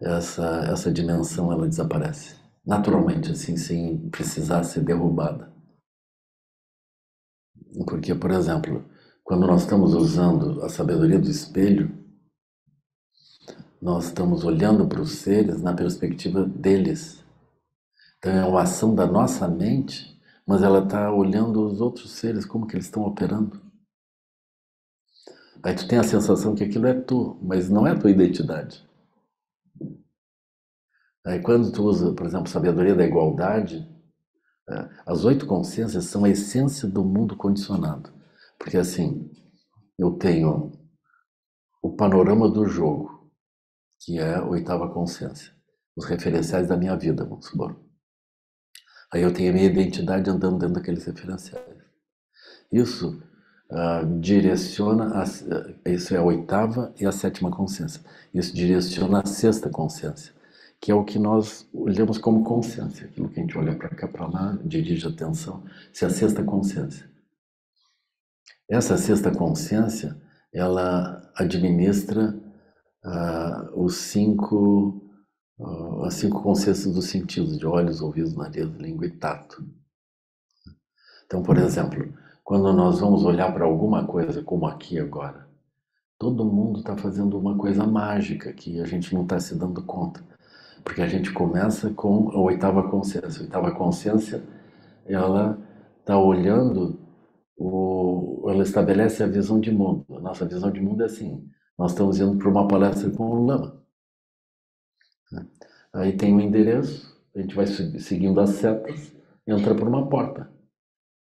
essa essa dimensão, ela desaparece naturalmente, assim, sem precisar ser derrubada. Porque, por exemplo, quando nós estamos usando a sabedoria do espelho, nós estamos olhando para os seres na perspectiva deles. Então é uma ação da nossa mente mas ela está olhando os outros seres, como que eles estão operando. Aí tu tem a sensação que aquilo é tu, mas não é a tua identidade. Aí quando tu usa, por exemplo, sabedoria da igualdade, é, as oito consciências são a essência do mundo condicionado. Porque assim, eu tenho o panorama do jogo, que é a oitava consciência, os referenciais da minha vida, vamos supor. Aí eu tenho a minha identidade andando dentro daqueles referenciais. Isso uh, direciona, a, isso é a oitava e a sétima consciência. Isso direciona a sexta consciência, que é o que nós olhamos como consciência. Aquilo que a gente olha para cá, para lá, dirige a atenção. Isso é a sexta consciência. Essa sexta consciência, ela administra uh, os cinco, uh, as cinco consciências dos sentidos, de olhos, ouvidos, nariz, língua e tato. Então, por exemplo, quando nós vamos olhar para alguma coisa, como aqui agora, todo mundo está fazendo uma coisa mágica que a gente não está se dando conta. Porque a gente começa com a oitava consciência. A oitava consciência, ela está olhando, o, ela estabelece a visão de mundo. A nossa visão de mundo é assim: nós estamos indo para uma palestra com o Lama. Aí tem um endereço, a gente vai seguindo as setas, entra por uma porta.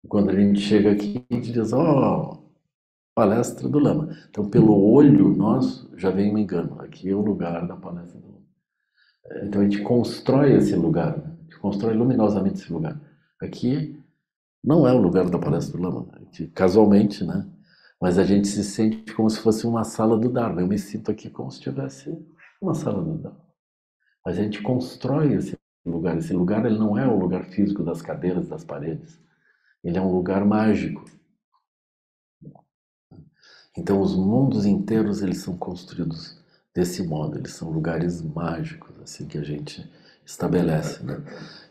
Quando a gente chega aqui, a gente diz, ó, oh, palestra do Lama. Então, pelo olho nosso, já vem um engano. Aqui é o lugar da palestra do Lama. Então, a gente constrói esse lugar, né? a gente constrói luminosamente esse lugar. Aqui não é o lugar da palestra do Lama. Gente, casualmente, né? Mas a gente se sente como se fosse uma sala do Dharma. Eu me sinto aqui como se tivesse uma sala do Dharma. Mas a gente constrói esse lugar. Esse lugar ele não é o lugar físico das cadeiras, das paredes. Ele é um lugar mágico. Então os mundos inteiros eles são construídos desse modo, eles são lugares mágicos, assim que a gente estabelece, né?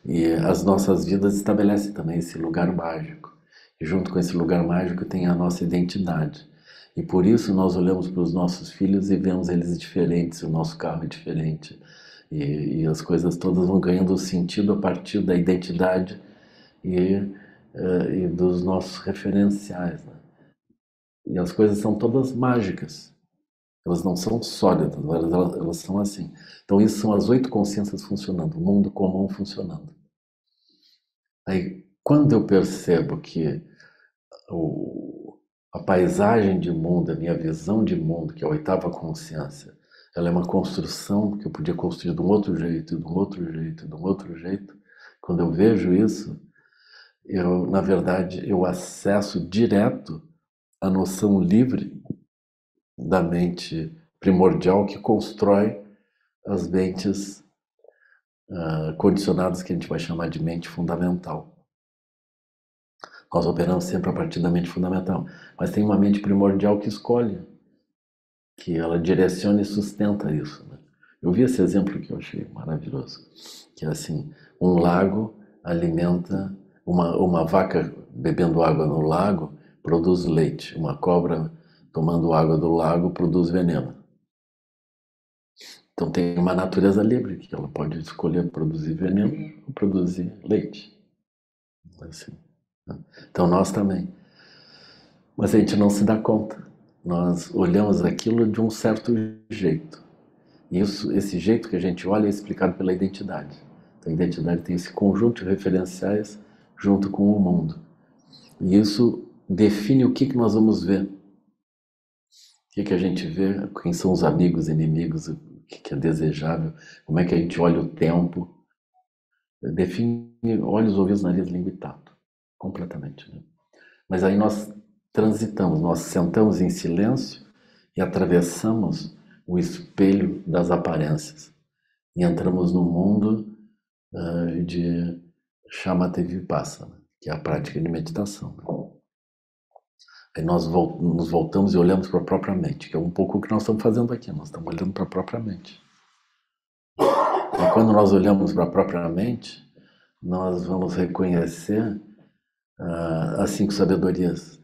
E as nossas vidas estabelecem também esse lugar mágico. E junto com esse lugar mágico tem a nossa identidade. E por isso nós olhamos para os nossos filhos e vemos eles diferentes, o nosso carro é diferente. E, e as coisas todas vão ganhando sentido a partir da identidade e uh, e dos nossos referenciais. Né? E as coisas são todas mágicas. Elas não são sólidas, elas, elas, elas são assim. Então, isso são as oito consciências funcionando, o mundo comum funcionando. Aí, quando eu percebo que o, a paisagem de mundo, a minha visão de mundo, que é a oitava consciência, ela é uma construção que eu podia construir de um outro jeito, de um outro jeito, de um outro jeito. Quando eu vejo isso, eu, na verdade, eu acesso direto a noção livre da mente primordial que constrói as mentes uh, condicionadas que a gente vai chamar de mente fundamental. Nós operamos sempre a partir da mente fundamental, mas tem uma mente primordial que escolhe, que ela direciona e sustenta isso. Né? Eu vi esse exemplo que eu achei maravilhoso, que é assim, um lago alimenta uma, uma vaca bebendo água no lago produz leite, uma cobra tomando água do lago produz veneno. Então tem uma natureza livre que ela pode escolher produzir veneno ou produzir leite. Assim, né? Então nós também. Mas a gente não se dá conta. Nós olhamos aquilo de um certo jeito. E isso, esse jeito que a gente olha é explicado pela identidade. Então, a identidade tem esse conjunto de referenciais junto com o mundo. E isso define o que, que nós vamos ver. Que, que a gente vê, quem são os amigos, inimigos, o que, que é desejável, como é que a gente olha o tempo. Define olhos, ouvidos, nariz, língua e tato. Completamente. Né? Mas aí nós transitamos, nós sentamos em silêncio e atravessamos o espelho das aparências. E entramos no mundo uh, de Shamatha Vipassana, que é a prática de meditação. Aí nós nos voltamos e olhamos para a própria mente, que é um pouco o que nós estamos fazendo aqui, nós estamos olhando para a própria mente. E quando nós olhamos para a própria mente, nós vamos reconhecer uh, as cinco sabedorias.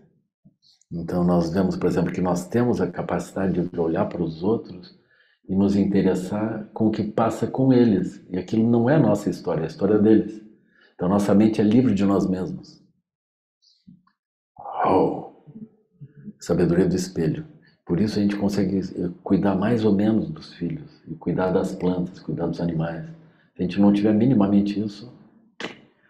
Então nós vemos, por exemplo, que nós temos a capacidade de olhar para os outros e nos interessar com o que passa com eles. E aquilo não é nossa história, é a história deles. Então nossa mente é livre de nós mesmos. Oh. Sabedoria do espelho. Por isso a gente consegue eh, cuidar mais ou menos dos filhos, e cuidar das plantas, cuidar dos animais. Se a gente não tiver minimamente isso,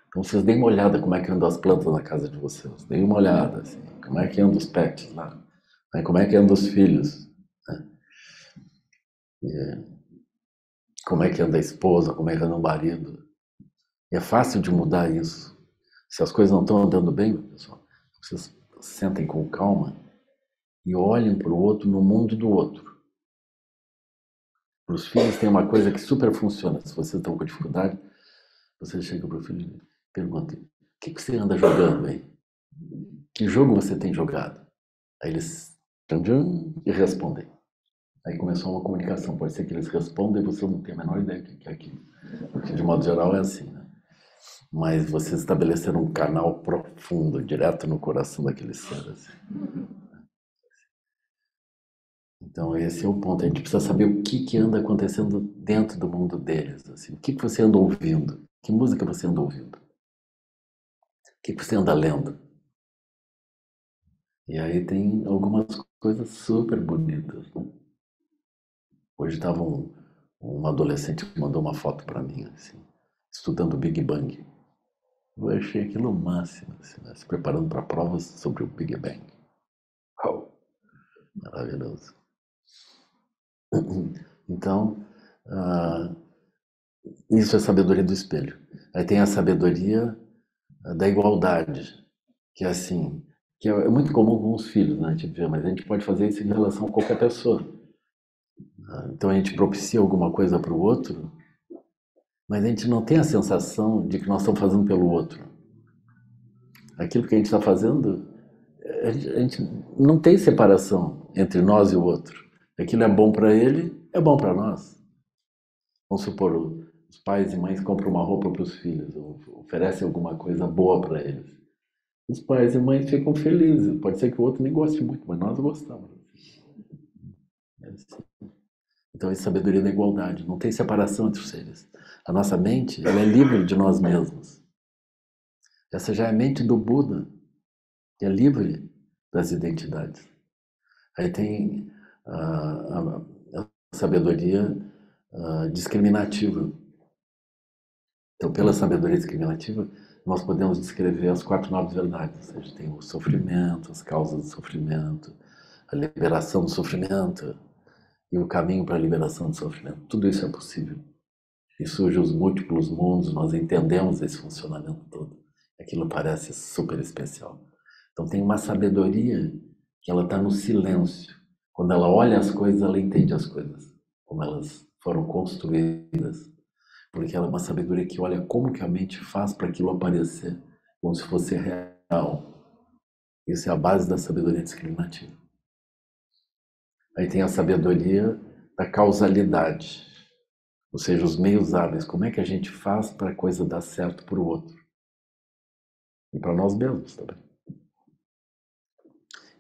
então vocês deem uma olhada como é que andam as plantas na casa de vocês. Deem uma olhada, assim, como é que andam os pets lá, né? como é que andam os filhos. Né? E, como é que anda a esposa, como é que anda o marido. E é fácil de mudar isso. Se as coisas não estão andando bem, pessoal, vocês sentem com calma e olhem para o outro no mundo do outro. Para os filhos tem uma coisa que super funciona. Se vocês estão com dificuldade, você chega para o filho e pergunta: o que, você anda jogando aí? Que jogo você tem jogado? Aí eles tchan, e respondem. Aí começou uma comunicação. Pode ser que eles respondam e você não tem a menor ideia do que é aquilo. Porque de modo geral é assim, né? Mas vocês estabeleceram um canal profundo, direto no coração daqueles seres. Assim. Então esse é o ponto. A gente precisa saber o que, que anda acontecendo dentro do mundo deles. Assim. O que, que você anda ouvindo? Que música você anda ouvindo? O que, que você anda lendo? E aí tem algumas coisas super bonitas. Né? Hoje estava um, um adolescente que mandou uma foto para mim, assim, estudando o Big Bang. Eu achei aquilo o máximo, assim, né? se preparando para provas sobre o Big Bang. Oh, maravilhoso. Então, uh, isso é sabedoria do espelho. Aí tem a sabedoria ah, da igualdade, que é assim, que é muito comum com os filhos, né? Tipo, mas a gente pode fazer isso em relação a qualquer pessoa. Ah, então a gente propicia alguma coisa para o outro, mas a gente não tem a sensação de que nós estamos fazendo pelo outro. Aquilo que a gente está fazendo, a gente não tem separação entre nós e o outro. Aquilo é bom para ele, é bom para nós. Vamos supor, os pais e mães compram uma roupa para os filhos, oferecem alguma coisa boa para eles. Os pais e mães ficam felizes. Pode ser que o outro nem goste muito, mas nós gostamos. É assim. Então, é sabedoria da igualdade. Não tem separação entre os seres. A nossa mente ela é livre de nós mesmos. Essa já é a mente do Buda, que é livre das identidades. Aí tem a, a sabedoria discriminativa. Então, pela sabedoria discriminativa, nós podemos descrever as quatro nobres verdades, ou seja, tem o sofrimento, as causas do sofrimento, a liberação do sofrimento e o caminho para a liberação do sofrimento. Tudo isso é possível. E surgem os múltiplos mundos, nós entendemos esse funcionamento todo. Aquilo parece super especial. Então tem uma sabedoria que ela está no silêncio. Quando ela olha as coisas, ela entende as coisas, como elas foram construídas. Porque ela é uma sabedoria que olha como que a mente faz para aquilo aparecer, como se fosse real. Isso é a base da sabedoria discriminativa. Aí tem a sabedoria da causalidade, ou seja, os meios hábeis. Como é que a gente faz para a coisa dar certo para o outro? E para nós mesmos também.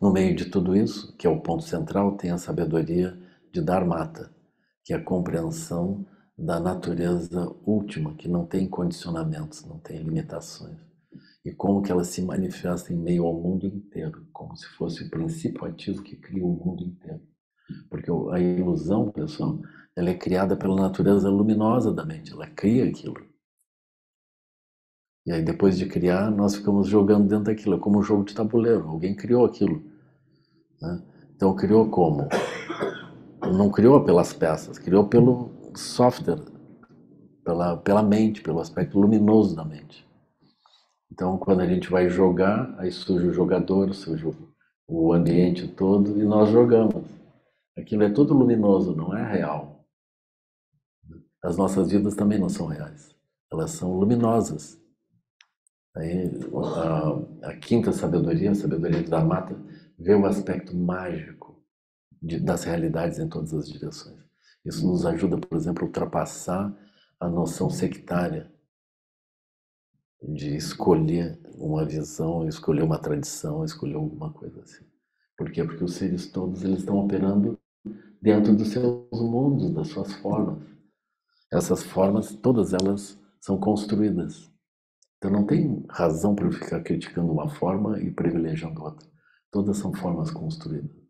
No meio de tudo isso, que é o ponto central, tem a sabedoria de dar mata, que é a compreensão da natureza última, que não tem condicionamentos, não tem limitações. E como que ela se manifesta em meio ao mundo inteiro, como se fosse o princípio ativo que cria o mundo inteiro. Porque a ilusão, pessoal, ela é criada pela natureza luminosa da mente, ela cria aquilo. E aí depois de criar, nós ficamos jogando dentro daquilo, é como um jogo de tabuleiro, alguém criou aquilo. Né? Então criou como? Não criou pelas peças, criou pelo software, pela, pela mente, pelo aspecto luminoso da mente. Então quando a gente vai jogar, aí surge o jogador, surge o ambiente todo e nós jogamos. Aquilo é tudo luminoso, não é real. As nossas vidas também não são reais. Elas são luminosas. Aí, a, a quinta sabedoria, a sabedoria da mata, vê o aspecto mágico de, das realidades em todas as direções. Isso nos ajuda, por exemplo, a ultrapassar a noção sectária de escolher uma visão, escolher uma tradição, escolher alguma coisa assim. Por quê? Porque os seres todos eles estão operando dentro dos seus mundos, das suas formas. Essas formas, todas elas são construídas. Então não tem razão para eu ficar criticando uma forma e privilegiando outra. Todas são formas construídas.